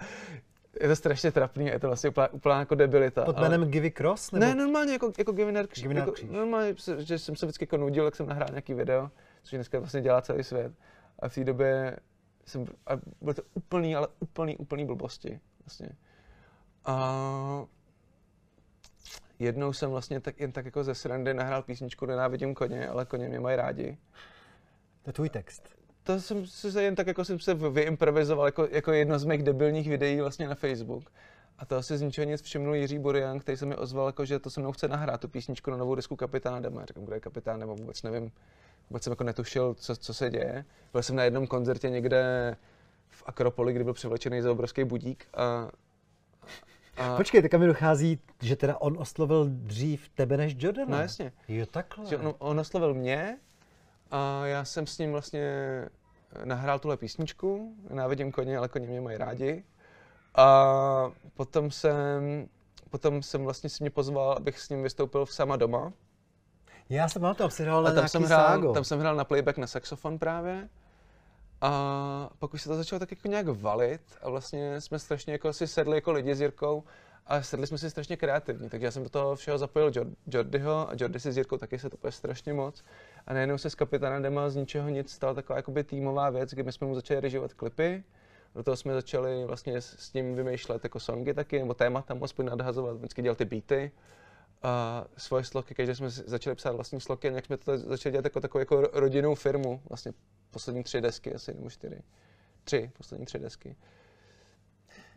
Je to strašně trapný, je to vlastně úplná, úplná jako debilita. Pod jménem ale... Givy Cross? Nebo? Ne, normálně jako, jako Giviner Kříž. Jako, normálně, že jsem se vždycky jako nudil, jak jsem nahrál nějaký video, což dneska vlastně dělá celý svět. A v té době jsem, a bylo to úplný, ale úplný, úplný blbosti. Vlastně. A jednou jsem vlastně tak, jen tak jako ze srandy nahrál písničku Nenávidím koně, ale koně mě mají rádi. To je tvůj text. To jsem se jen tak jako jsem se vyimprovizoval jako, jako jedno z mých debilních videí vlastně na Facebook. A to asi z ničeho nic všimnul Jiří Burian, který se mi ozval, jako, že to se mnou chce nahrát tu písničku na novou desku Kapitána Dema. Já říkám, kde je Kapitán Dema, vůbec nevím. Vůbec jsem jako netušil, co, co se děje. Byl jsem na jednom koncertě někde v Akropoli, kdy byl převlečený za obrovský budík a a... Počkej, teďka mi dochází, že teda on oslovil dřív tebe než Jordan. No jasně. Jo, takhle. Že on, on oslovil mě a já jsem s ním vlastně nahrál tuhle písničku, Návidím koně, ale koně mě mají rádi. A potom jsem, potom jsem vlastně si mě pozval, abych s ním vystoupil v Sama doma. Já jsem na to hrál tam jsem hrál, ságo. tam jsem hrál na playback na saxofon právě. A pak už se to začalo tak jako nějak valit a vlastně jsme strašně jako si sedli jako lidi s Jirkou a sedli jsme si strašně kreativní, takže já jsem do toho všeho zapojil Jordyho a Jordy si s Jirkou taky se to strašně moc. A najednou se s kapitánem Dema z ničeho nic stala taková jakoby týmová věc, kdy my jsme mu začali režovat klipy, do toho jsme začali vlastně s ním vymýšlet jako songy taky, nebo témata, aspoň nadhazovat, vždycky dělal ty beaty a svoje sloky, každý jsme začali psát vlastní sloky, a nějak jsme to začali dělat jako takovou jako rodinnou firmu, vlastně poslední tři desky asi, nebo čtyři. Tři, poslední tři desky.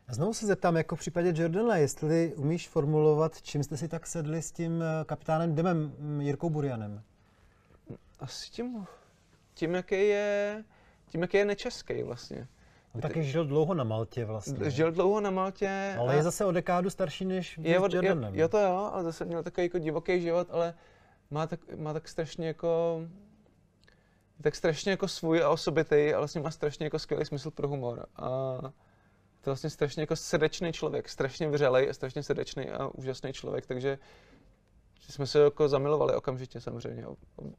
A znovu se zeptám, jako v případě Jordana, jestli umíš formulovat, čím jste si tak sedli s tím eh, kapitánem Demem, mm, Jirkou Burianem? Asi tím, tím, jaký je, tím, jaký je nečeský vlastně. On taky žil dlouho na Maltě vlastně. Žil dlouho na Maltě. Ale a... je zase o dekádu starší než je od, je, jo, to jo, ale zase měl takový jako divoký život, ale má tak, má tak strašně jako tak strašně jako svůj a osobitý a vlastně má strašně jako skvělý smysl pro humor. A to je vlastně strašně jako srdečný člověk, strašně vřelej a strašně srdečný a úžasný člověk, takže jsme se jako zamilovali okamžitě samozřejmě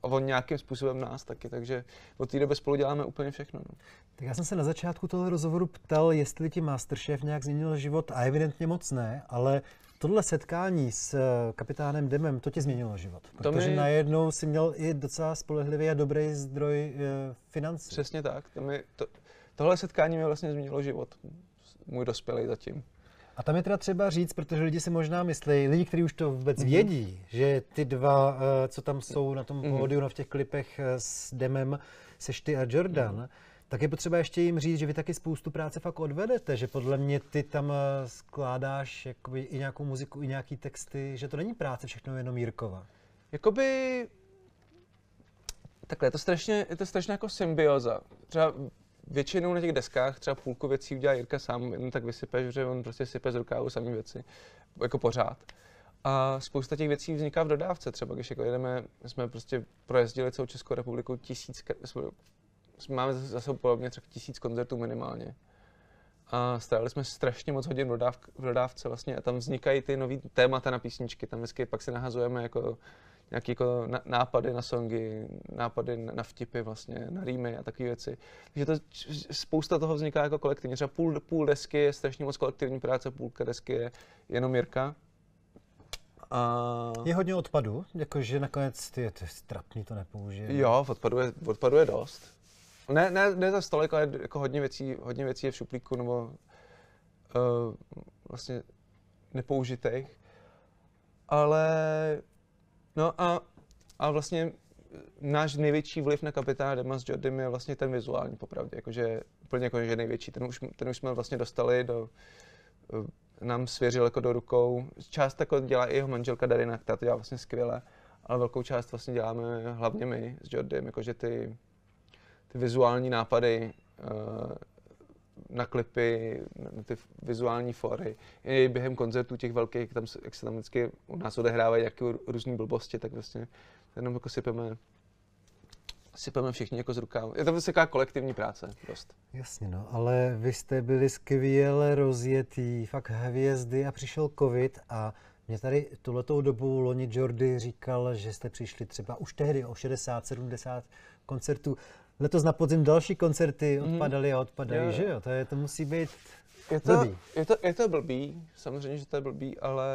a on nějakým způsobem nás taky, takže od té doby spolu děláme úplně všechno. No. Tak já jsem se na začátku toho rozhovoru ptal, jestli ti Masterchef nějak změnil život a evidentně moc ne, ale tohle setkání s eh, kapitánem Demem, to ti změnilo život. Protože mi... najednou si měl i docela spolehlivý a dobrý zdroj e, financí. Přesně tak. To mi, to, tohle setkání mi vlastně změnilo život. Můj dospělý zatím. A tam je teda třeba říct, protože lidi si možná myslí, lidi, kteří už to vůbec mm-hmm. vědí, že ty dva, eh, co tam jsou na tom mm-hmm. pódiu, no v těch klipech s Demem, seš ty a Jordan, mm-hmm tak je potřeba ještě jim říct, že vy taky spoustu práce fakt odvedete, že podle mě ty tam eh, skládáš jakoby i nějakou muziku, i nějaký texty, že to není práce všechno jenom Jirkova. Jakoby Takhle, je to strašně, je to strašně jako symbioza. Třeba většinou na těch deskách třeba půlku věcí udělá Jirka sám, jen tak vysype, že on prostě sype z rukávu samý věci, jako pořád. A spousta těch věcí vzniká v dodávce, třeba když jako jedeme, jsme prostě projezdili celou Českou republiku tisíc, máme za sebou podobně třeba tisíc koncertů minimálně. A strávili jsme strašně moc hodin v, dodáv, v dodávce vlastně a tam vznikají ty nový témata na písničky, tam vždycky pak si nahazujeme jako nějaké jako nápady na songy, nápady na vtipy vlastně, na rýmy a takové věci. Takže to, spousta toho vzniká jako kolektivně. Třeba půl, půl desky je strašně moc kolektivní práce, půlka desky je jenom Jirka. A... Je hodně odpadu, jakože nakonec ty, to je trapný, to nepoužije. Jo, odpadu je, odpadu je dost. Ne, ne, ne za stolik, ale jako hodně věcí, hodně věcí je v šuplíku nebo uh, vlastně nepoužitých. Ale no a, a vlastně náš největší vliv na kapitána Dema s Jordym je vlastně ten vizuální, popravdě, jakože úplně jako, že největší. Ten už, ten už jsme vlastně dostali do, uh, nám svěřil jako do rukou. Část jako dělá i jeho manželka Darina, která to dělá vlastně skvěle, ale velkou část vlastně děláme hlavně my s Jordym, jakože ty ty vizuální nápady uh, na klipy, na ty vizuální fory. I během koncertů těch velkých, tam, jak se tam vždycky u nás odehrávají nějaké různé blbosti, tak vlastně jenom jako sypeme sypeme všichni jako z rukávu. Je to vlastně taková kolektivní práce, dost. Jasně, no, ale vy jste byli skvěle rozjetý, fakt hvězdy a přišel covid a Mě tady tuhletou dobu Loni Jordy říkal, že jste přišli třeba už tehdy o 60, 70 koncertů. Letos na podzim další koncerty Mhm. odpadaly a odpadají, Jo, že jo. To, je, to musí být Je to, Blbý. je, to, je to blbý, samozřejmě, že to je blbý, ale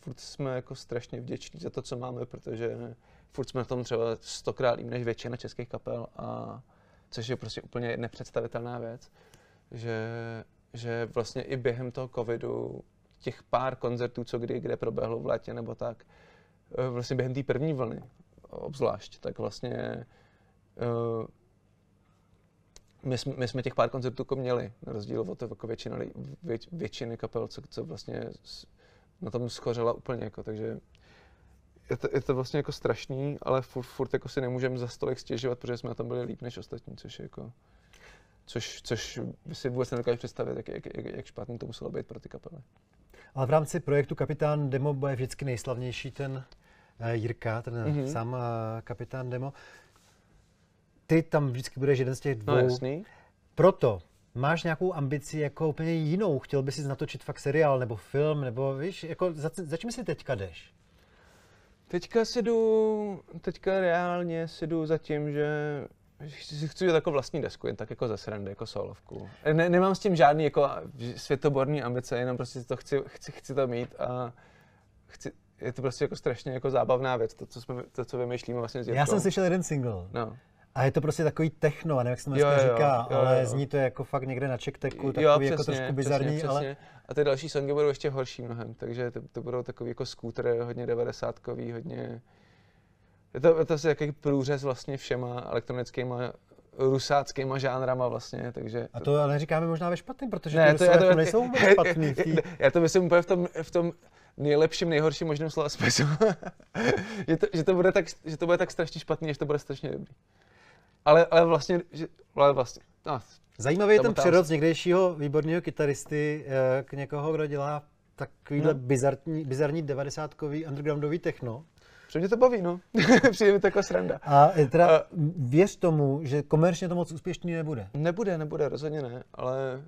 furt jsme jako strašně vděční za to, co máme, protože furt jsme v tom třeba stokrát líp než většina českých kapel, a což je prostě úplně nepředstavitelná věc, že, že vlastně i během toho covidu těch pár koncertů, co kdy kde proběhlo v létě nebo tak, eh, vlastně během té první vlny obzvlášť, tak vlastně my jsme, my jsme těch pár koncertů jako měli, na rozdíl od jako většina, li- vě, většiny kapel, co, co vlastně na tom schořela úplně, jako, takže je to, je to vlastně jako strašný, ale furt, furt jako si nemůžeme za stolik stěžovat, protože jsme na tom byli líp než ostatní, což je jako, což, což by si vůbec nedokážu představit, jak, jak, jak, jak špatný to muselo být pro ty kapely. Ale v rámci projektu Kapitán Demo bude vždycky nejslavnější ten eh, Jirka, ten Mhm. mm-hmm. sám eh, Kapitán Demo. Ty tam vždycky budeš jeden z těch dvou. No jasný. Proto máš nějakou ambici jako úplně jinou? Chtěl bys si natočit fakt seriál nebo film, nebo víš, jako za, za čím si teďka jdeš? Teďka si jdu, teďka reálně si jdu za tím, že si chci udělat jako vlastní desku, jen tak jako ze srandy, jako solovku. Ne, nemám s tím žádný jako světoborný ambice, jenom prostě to chci, chci, chci to mít a chci, je to prostě jako strašně jako zábavná věc, to, co, jsme, to, co vymýšlíme vlastně s Já Jirkou. jsem slyšel jeden single. No. A je to prostě takový techno, nevím, jak se to dneska Jo, jo, říká, jo, ale jo. zní to jako fakt někde na čekteku, Jo, takový jako přesně, trošku bizarní, přesně, ale přesně. A ty další songy budou ještě horší mnohem, takže to, to budou takový jako skútr, hodně devadesátkový, hodně... Je to, je to asi jaký průřez vlastně všema elektronickýma, rusáckýma žánrama vlastně, takže... a to ale neříkáme možná ve špatným, protože Ne, ty to, to, to, jako nejsou vůbec špatný. té- Já to myslím úplně v tom, v tom nejlepším, nejhorším možném slova smyslu. že, to, že, to bude tak, že to bude tak strašně špatný, že to bude strašně dobrý. Ale, ale vlastně, že, ale vlastně, no, Zajímavý je ten přerod z někdejšího výborného kytaristy eh, k někoho, kdo dělá takovýhle No. bizarní, bizarní devadesátkový undergroundový techno. protože mě to baví, no. Přijde mi to jako sranda. A eh, teda A- věř tomu, že komerčně to moc úspěšný nebude. Nebude, nebude, rozhodně ne, ale,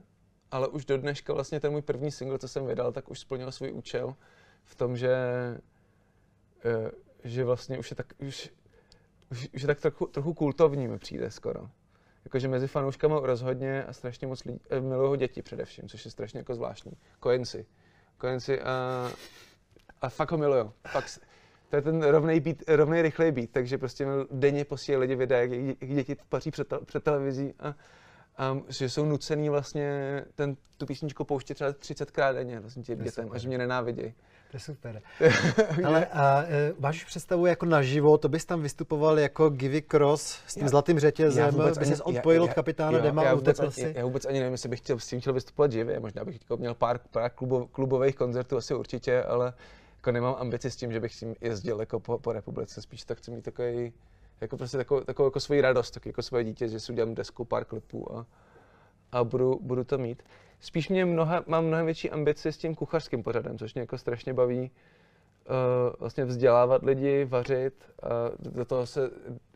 ale už do dneška vlastně ten můj první single, co jsem vydal, tak už splnil svůj účel v tom, že, eh, že vlastně už je tak, už, už, už je tak trochu, trochu kultovní mi přijde skoro. Jakože mezi fanouškama rozhodně a strašně moc lidí, eh, milují ho děti především, což je strašně jako zvláštní. Kojenci. Kojenci a, a fakt ho milujou. Fakt, to je ten rovnej, beat, rovnej rychlej beat, takže prostě denně posílají lidi videa, jak, jak děti paří před, před televizí a, a že jsou nucený vlastně ten, tu písničku pouštět třeba 30krát denně vlastně těm dětem, super. až mě nenávidějí. To je super. Ale a, e, máš už představu jako naživo, to bys tam vystupoval jako Givy Cross s tím Já- zlatým řetězem, vůbec ani- ses odpojil já- od já- kapitána jo, Dema já vůbec, ani, si. já vůbec ani nevím, jestli bych chtěl, s tím chtěl vystupovat živě, možná bych jako měl pár, pár klubo, klubových koncertů, asi určitě, ale jako nemám ambici s tím, že bych s tím jezdil jako po, po republice, spíš tak chci mít takový, jako prostě takovou, takovou jako svoji radost, tak jako svoje dítě, že si udělám desku, pár klipů a, a budu, budu to mít. Spíš mě mnoha, mám mnohem větší ambici s tím kuchařským pořadem, což mě jako strašně baví, uh, vlastně vzdělávat lidi, vařit a do toho se,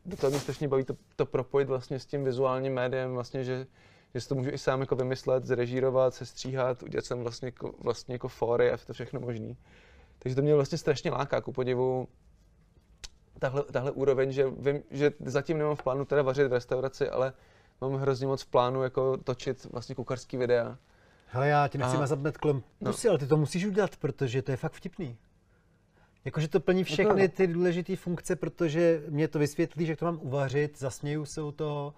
do toho mě strašně baví to, to propojit vlastně s tím vizuálním médiem, vlastně, že, že si to můžu i sám jako vymyslet, zrežírovat, sestříhat, udělat jsem vlastně jako, vlastně jako fóry a to všechno možný. Takže to mě vlastně strašně láká, ku podivu tahle, tahle úroveň, že vím, že zatím nemám v plánu teda vařit v restauraci, ale mám hrozně moc v plánu jako točit vlastně kuchařský videa. Hele, já ti nechci A- mazat kolem no. pusy, ale ty to musíš udělat, protože to je fakt vtipný. Jakože to plní všechny no. ty důležité funkce, protože mě to vysvětlí, že to mám uvařit, zasměju se u toho,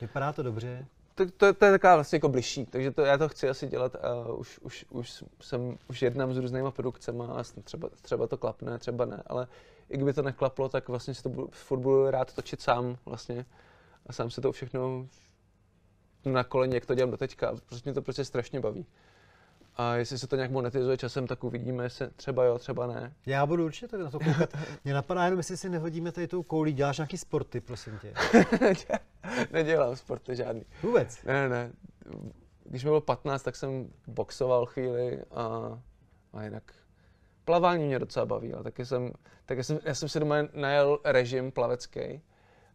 vypadá to dobře. to, to, to je taková vlastně jako bližší, takže to, já to chci asi dělat a už, už, už jsem, už jednám s různýma produkcemi a třeba, třeba to klapne, třeba ne, ale i kdyby to neklaplo, tak vlastně si to budu, furt budu rád točit sám vlastně a sám se to všechno na koleně, jak to dělám do teďka, prostě mě to prostě strašně baví. A jestli se to nějak monetizuje časem, tak uvidíme, jestli třeba jo, třeba ne. Já budu určitě na to koukat. Mě napadá jenom, jestli si nehodíme tady tou koulí. Děláš nějaký sporty, prosím tě. Nedělám sporty žádný. Vůbec. Ne, ne, ne. Když mi bylo 15, tak jsem boxoval chvíli a, a jinak plavání mě docela baví, ale taky jsem, taky jsem, já jsem si doma najel režim plavecký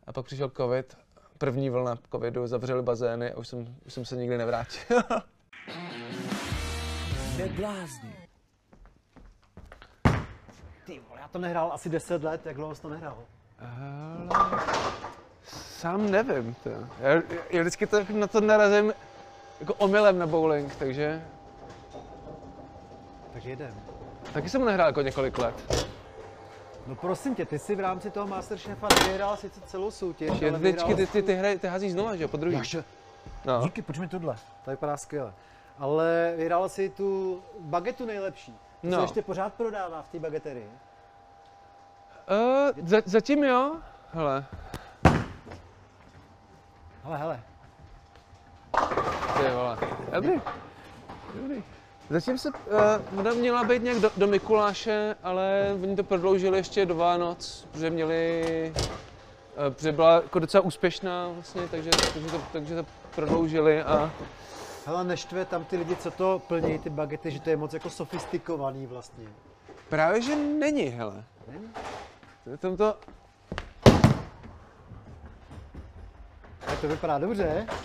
a pak přišel covid, první vlna covidu, zavřeli bazény a už jsem, už jsem se nikdy nevrátil. Neblázni. Ty vole, já to nehrál asi 10 let, jak dlouho jsi to nehrál? Ale... Sám nevím, to. Já, já vždycky to, na to narazím jako omylem na bowling, takže Tak jedem. taky jsem nehrál jako několik let. No prosím tě, ty jsi v rámci toho Masterchefa nevyhrál sice celou soutěž, ale vyhrál ty, ty, ty, hrají, ty házíš znova, že jo, po druhý. Jaže, No. díky, pojď mi tohle, to vypadá skvěle. Ale vyhrál si tu bagetu nejlepší. To No. se ještě pořád prodává v té bageterii. Uh, za, zatím jo, hele, Hele, hele, ty vole, dobrý, dobrý. Zatím se, uh, měla být nějak do, do Mikuláše, ale oni to prodloužili ještě do Vánoc, protože měli, uh, protože byla jako docela úspěšná vlastně, takže, takže, to, takže to prodloužili a hele, neštve tam ty lidi, co to plní, ty bagety, že to je moc jako sofistikovaný vlastně. právě že není, hele. Není? To je tam to, Tak to vypadá dobře.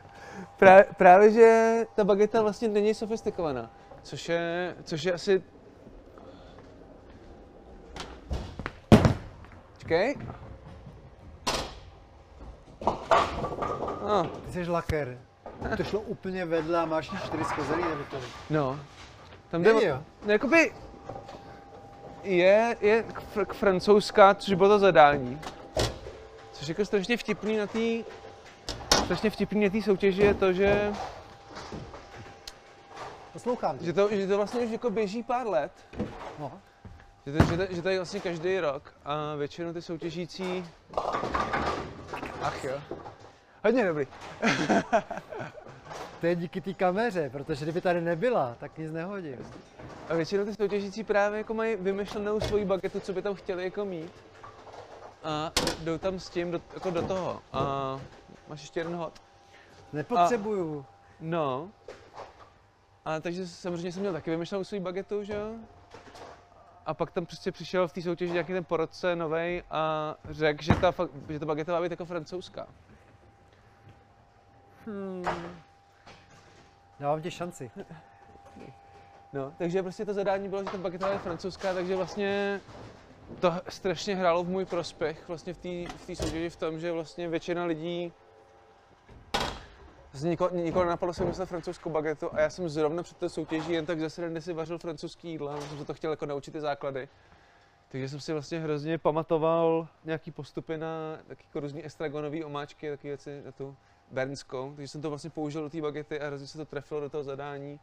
Právě, právě, že ta bageta vlastně není sofistikovaná, což je, což je asi... Čekej. No, Ty jsi laker. To šlo úplně vedle a máš čtyři skozený nebo to? no. Tam jde, jo? no, jakoby, je, je k, fr- k francouzská, což bylo to zadání. Což jako strašně vtipný na té strašně vtipný na té soutěži je to, že Poslouchám. Že to, že to vlastně už jako běží pár let, No. že to, že to, že to je vlastně každý rok a většinou ty soutěžící... Ach jo. Hodně dobrý. To je díky té kameře, protože kdyby tady nebyla, tak nic nehodím. A většinou ty soutěžící právě jako mají vymyšlenou svoji bagetu, co by tam chtěli jako mít. A jdou tam s tím do, jako do toho. A máš ještě jeden hod. Nepotřebuju. No. A takže samozřejmě jsem měl taky vymyšlenou svou bagetu, že jo? A pak tam prostě přišel v té soutěži nějaký ten porodce novej a řekl, že ta, že ta bageta má být jako francouzská. Hmm. Dávám ti šanci. No, takže prostě to zadání bylo, že ta bageta je francouzská, takže vlastně to strašně hrálo v můj prospěch vlastně v té v soutěži v tom, že vlastně většina lidí z nikoho, nikoho nenapadlo si vymyslet francouzskou bagetu a já jsem zrovna před tou soutěží jen tak ze srandy si vařil francouzský jídla, jsem se to chtěl jako naučit ty základy. Takže jsem si vlastně hrozně pamatoval nějaký postupy na taky jako různý estragonové omáčky, taky věci na tu bernskou, takže jsem to vlastně použil do té bagety a hrozně se to trefilo do toho zadání.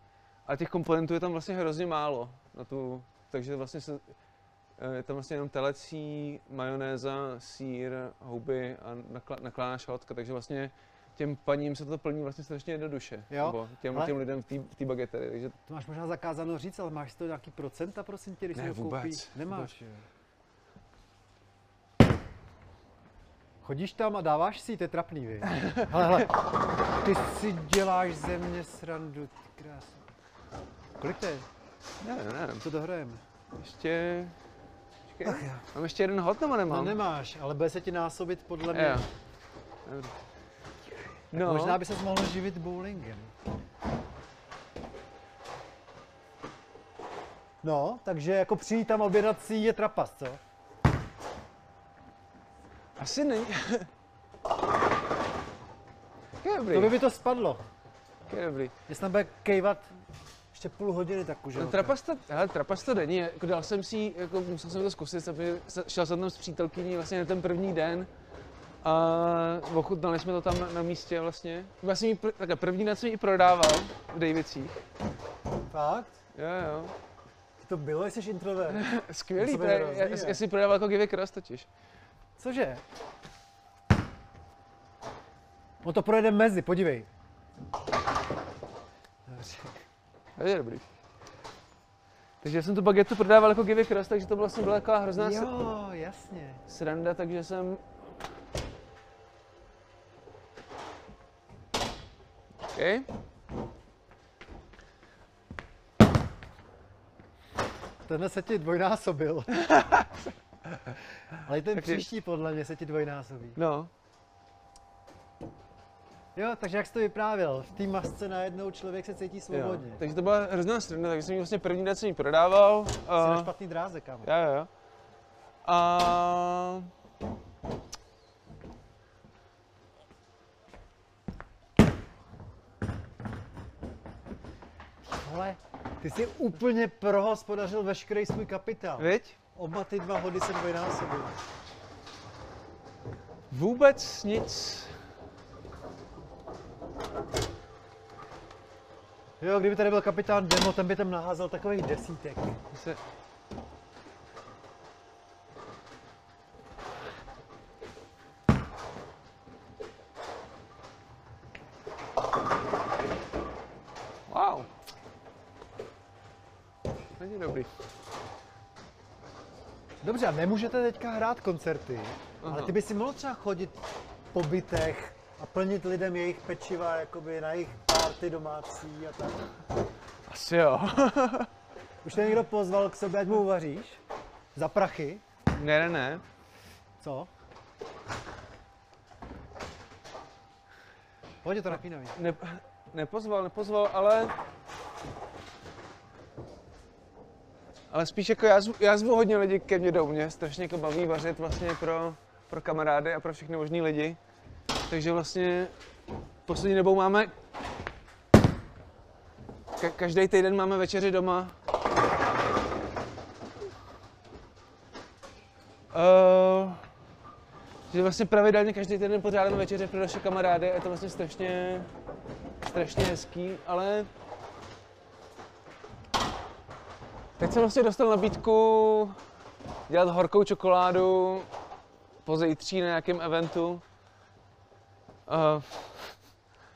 A těch komponentů je tam vlastně hrozně málo na tu, takže vlastně se, eh, je tam vlastně jenom telecí, majonéza, sír, houby a nakla, šalotka, takže vlastně těm paním se to plní vlastně strašně jednoduše. Jo, Nebo těm, ale- těm lidem v té v té bageterii, takže To máš možná zakázáno říct, ale máš toho nějaký procenta, prosím tě, když Ne, si ho vůbec, koupíš? Nemáš. jo. Chodíš tam a dáváš si, to je trapný, vy. Hele, hele, ty si děláš ze mě srandu, ty krása. Kolik to je? nevím, nevím, Co dohrajeme? ještě... Počkej, Ach jo. mám ještě jeden hod nebo nemám? No nemáš, ale bude se ti násobit podle mě. Jo. Dobrý. No, Možná by se mohl živit bowlingem. No, takže jako přijít tam obědat si je trapas, co? asi není. Dobrý, To by mi to spadlo. je dobrý. Jestli tam bude kejvat ještě půl hodiny, tak už No, trapas to, hele, trapas to není, jako dal jsem si, jako musel jsem to zkusit, aby se- šel jsem tam s přítelkyní vlastně na ten první den a ochutnali jsme to tam na, na místě vlastně. Já jsem jí, pr- takhle, první den jsem ji prodával v Davicích. Fakt? Jo, jo. To bylo, jsi introvert. Skvělý, To je, hrozný, já, já si prodával jako Give Cross totiž. Cože? On to projede mezi, podívej. Dobře. To je dobrý. Takže já jsem tu bagetu prodával jako Give Cross, takže to vlastně byla taková hrozná Jo, jasně. sranda, takže jsem... Okay. Tenhle se ti dvojnásobil. Ale ten Takže- příští podle mě se ti dvojnásobí. No. Jo, takže jak jsi to vyprávěl? V té masce najednou člověk se cítí svobodně. Jo. Takže to byla hrozná sranda, takže jsem ji vlastně první den jsem ji prodával. Jsi na A, špatný dráze, kámo. jo, jo. A Ale ty jsi úplně prohospodařil veškerý svůj kapitál. viď? Oba ty dva hody se dvojnásobil. Vůbec nic. Jo, kdyby tady byl kapitán Demo, ten by tam naházel takových desítek. Se... Není dobrý. Dobře, a nemůžete teďka hrát koncerty, ale Aha. ty by si mohl třeba chodit po bytech a plnit lidem jejich pečiva, jakoby na jejich párty domácí a tak. Asi jo. Už tě někdo pozval k sobě, ať mu uvaříš? Za prachy? ne, ne, ne. Co? Pojď to napínavý. ne. Nepozval, nepozval, ale... Ale spíš jako já zvu, já zvu hodně lidí ke mně do mě, strašně jako baví vařit vlastně pro, pro kamarády a pro všechny možný lidi. Takže vlastně poslední dobou máme Ka- každý týden máme večeři doma. Uh, že vlastně pravidelně každý týden pořádáme večeře pro naše kamarády a je to vlastně strašně, strašně hezký, ale teď jsem vlastně dostal nabídku dělat horkou čokoládu po zítří na nějakém eventu. Uh,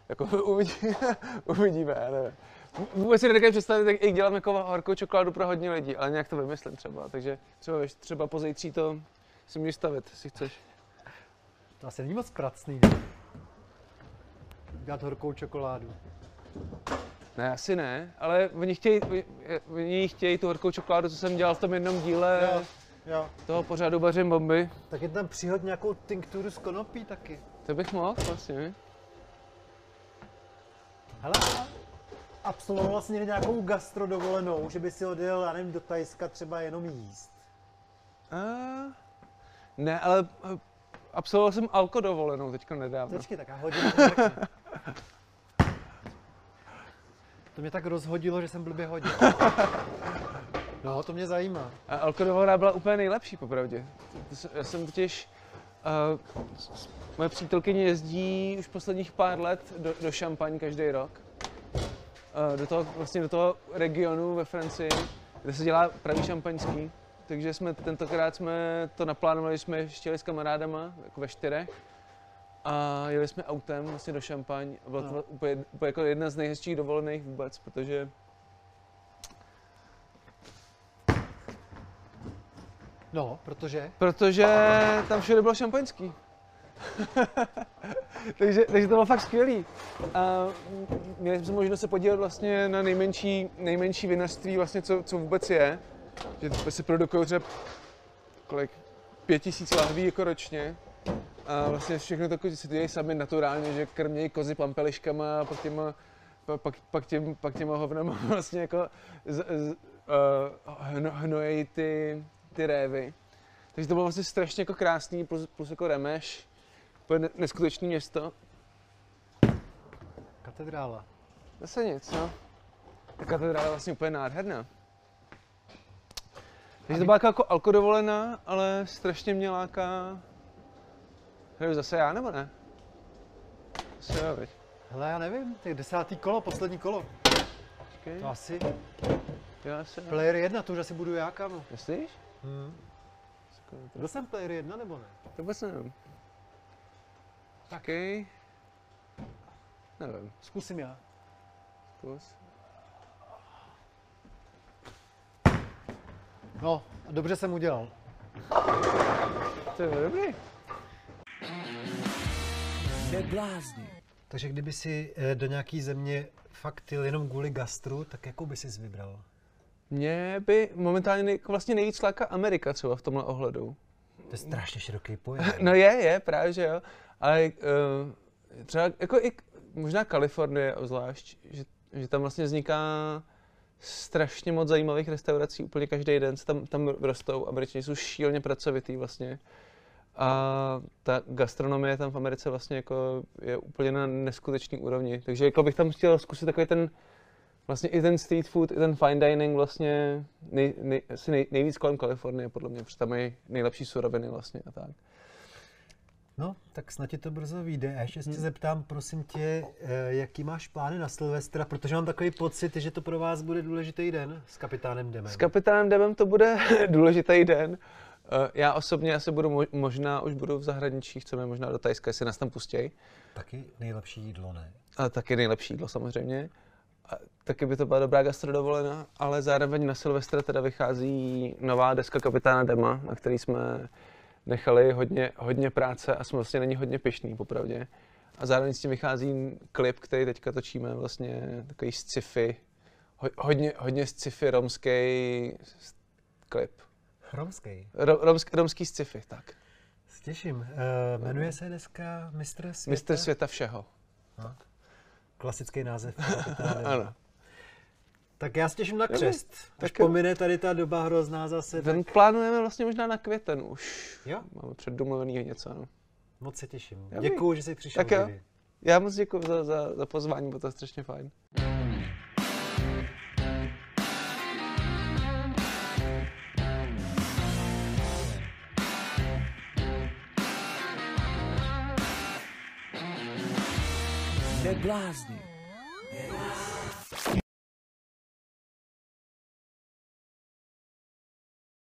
jako uvidí, uvidíme, nevím. Vůbec si nedokážu představit, jak, jak dělám jako horkou čokoládu pro hodně lidí, ale nějak to vymyslím třeba, takže třeba, třeba po zítří to si můžeš stavit, jestli chceš. To asi není moc pracný, ne? Dělat horkou čokoládu. Ne, asi ne, ale oni chtějí, oni- oni chtějí tu horkou čokoládu, co jsem dělal v tom jednom díle Jo, jo. toho pořadu Bařím bomby. Tak je tam přihod nějakou tinkturu z konopí taky. To bych mohl vlastně. Hele, a absolvoval jsi někdy nějakou gastrodovolenou, že by si odjel, já nevím, do Tajska třeba jenom jíst? A... Ne, ale eh, absolvoval jsem alko dovolenou teďka nedávno. Počkej, tak já hodím to mě tak rozhodilo, že jsem blbě hodil. No, to mě zajímá. A alko dovolená byla úplně nejlepší, popravdě. Já jsem totiž... Uh, moje přítelkyně jezdí už posledních pár let do, do Šampaň každý rok. Uh, do toho, vlastně do toho regionu ve Francii, kde se dělá pravý šampaňský. Takže jsme tentokrát jsme to naplánovali, jsme ještě jeli s kamarádama, jako ve čtyřech. A jeli jsme autem vlastně do Šampaň. A Bylo to No. úplně, úplně jako jedna z nejhezčích dovolených vůbec, protože No, protože? Protože tam všude bylo šampaňský. takže, takže to bylo fakt skvělý. A měli jsme možnost se podívat vlastně na nejmenší, nejmenší vinařství, vlastně co, co vůbec je. Že se produkují třeba kolik? Pět tisíc lahví jako ročně. A vlastně všechno to si dělají sami naturálně, že krmějí kozy pampeliškama a pak těma, pa- pak, pak, těm, pak těma hovnama vlastně jako z, z, uh, hno, hnojejí ty, ty révy. Takže to bylo vlastně strašně jako krásný, plus, plus jako Remeš, úplně ne- neskutečné město. Katedrála. Zase nic, no. Ta katedrála je vlastně úplně nádherná. Takže to byla jako, jako alkodovolená, ale strašně mě láká... Hraju zase já, nebo ne? Zase jo, veď. Hele, já nevím, tak desátý kolo, poslední kolo. Počkej. To asi Jo, asi player jedna, to už asi budu já, kámo. Myslíš? Hmm. Byl jsem player jedna nebo ne? To vůbec nevím. Taky. Nevím, Zkusím já. zkus. No, dobře jsem udělal. To je dobrý. Neblázni. Takže kdyby si eh, do nějaký země fakt jel jenom kvůli gastru, tak jakou by si vybral? Mě by momentálně nej, vlastně nejvíc láká Amerika třeba v tomhle ohledu. To je strašně široký pojem. No je, je, právě že jo. Ale uh, třeba jako i možná Kalifornie obzvlášť, že, že tam vlastně vzniká strašně moc zajímavých restaurací, úplně každý den se tam, tam rostou, američani jsou šíleně pracovitý vlastně. A ta gastronomie tam v Americe vlastně jako je úplně na neskutečný úrovni. Takže jako bych tam chtěl zkusit takový ten, vlastně i ten street food, i ten fine dining vlastně nej, nej, asi nej, nejvíc kolem Kalifornie, podle mě, protože tam mají nejlepší suroviny vlastně a tak. No, tak snad ti to brzo vyjde. A ještě se tě zeptám, prosím tě, eh, jaký máš plány na Silvestra, protože mám takový pocit, že to pro vás bude důležitý den s kapitánem Demem. S kapitánem Demem to bude důležitý den. Eh, Já osobně asi budu, mo- možná už budu v zahraničí, chceme možná do Tajska, jestli nás tam pustějí. Taky nejlepší jídlo, ne? A taky nejlepší jídlo samozřejmě. A taky by to byla dobrá gastrodovolená, ale zároveň na Silvestra teda vychází nová deska kapitána Dema, na který jsme nechali hodně, hodně práce a jsme vlastně na ní hodně pišný, popravdě. A zároveň s tím vychází klip, který teďka točíme, vlastně takový sci-fi, ho, hodně, hodně sci-fi romský klip. Romský. Ro, romsk, romský sci-fi, tak. Se těším. Uh, jmenuje se dneska Mistr světa? Mistr světa všeho. Klasický název. Ano. Tak já se těším na křest. Až tak pomine tady ta doba hrozná zase. Ten Tak plánujeme vlastně možná na květen už. jo, Máme předdomluvený něco, no. moc se těším. Já Děkuju, že jsi přišel. Tak jo. Já moc děkuji za, za, za pozvání, bylo to strašně fajn. Neblázni.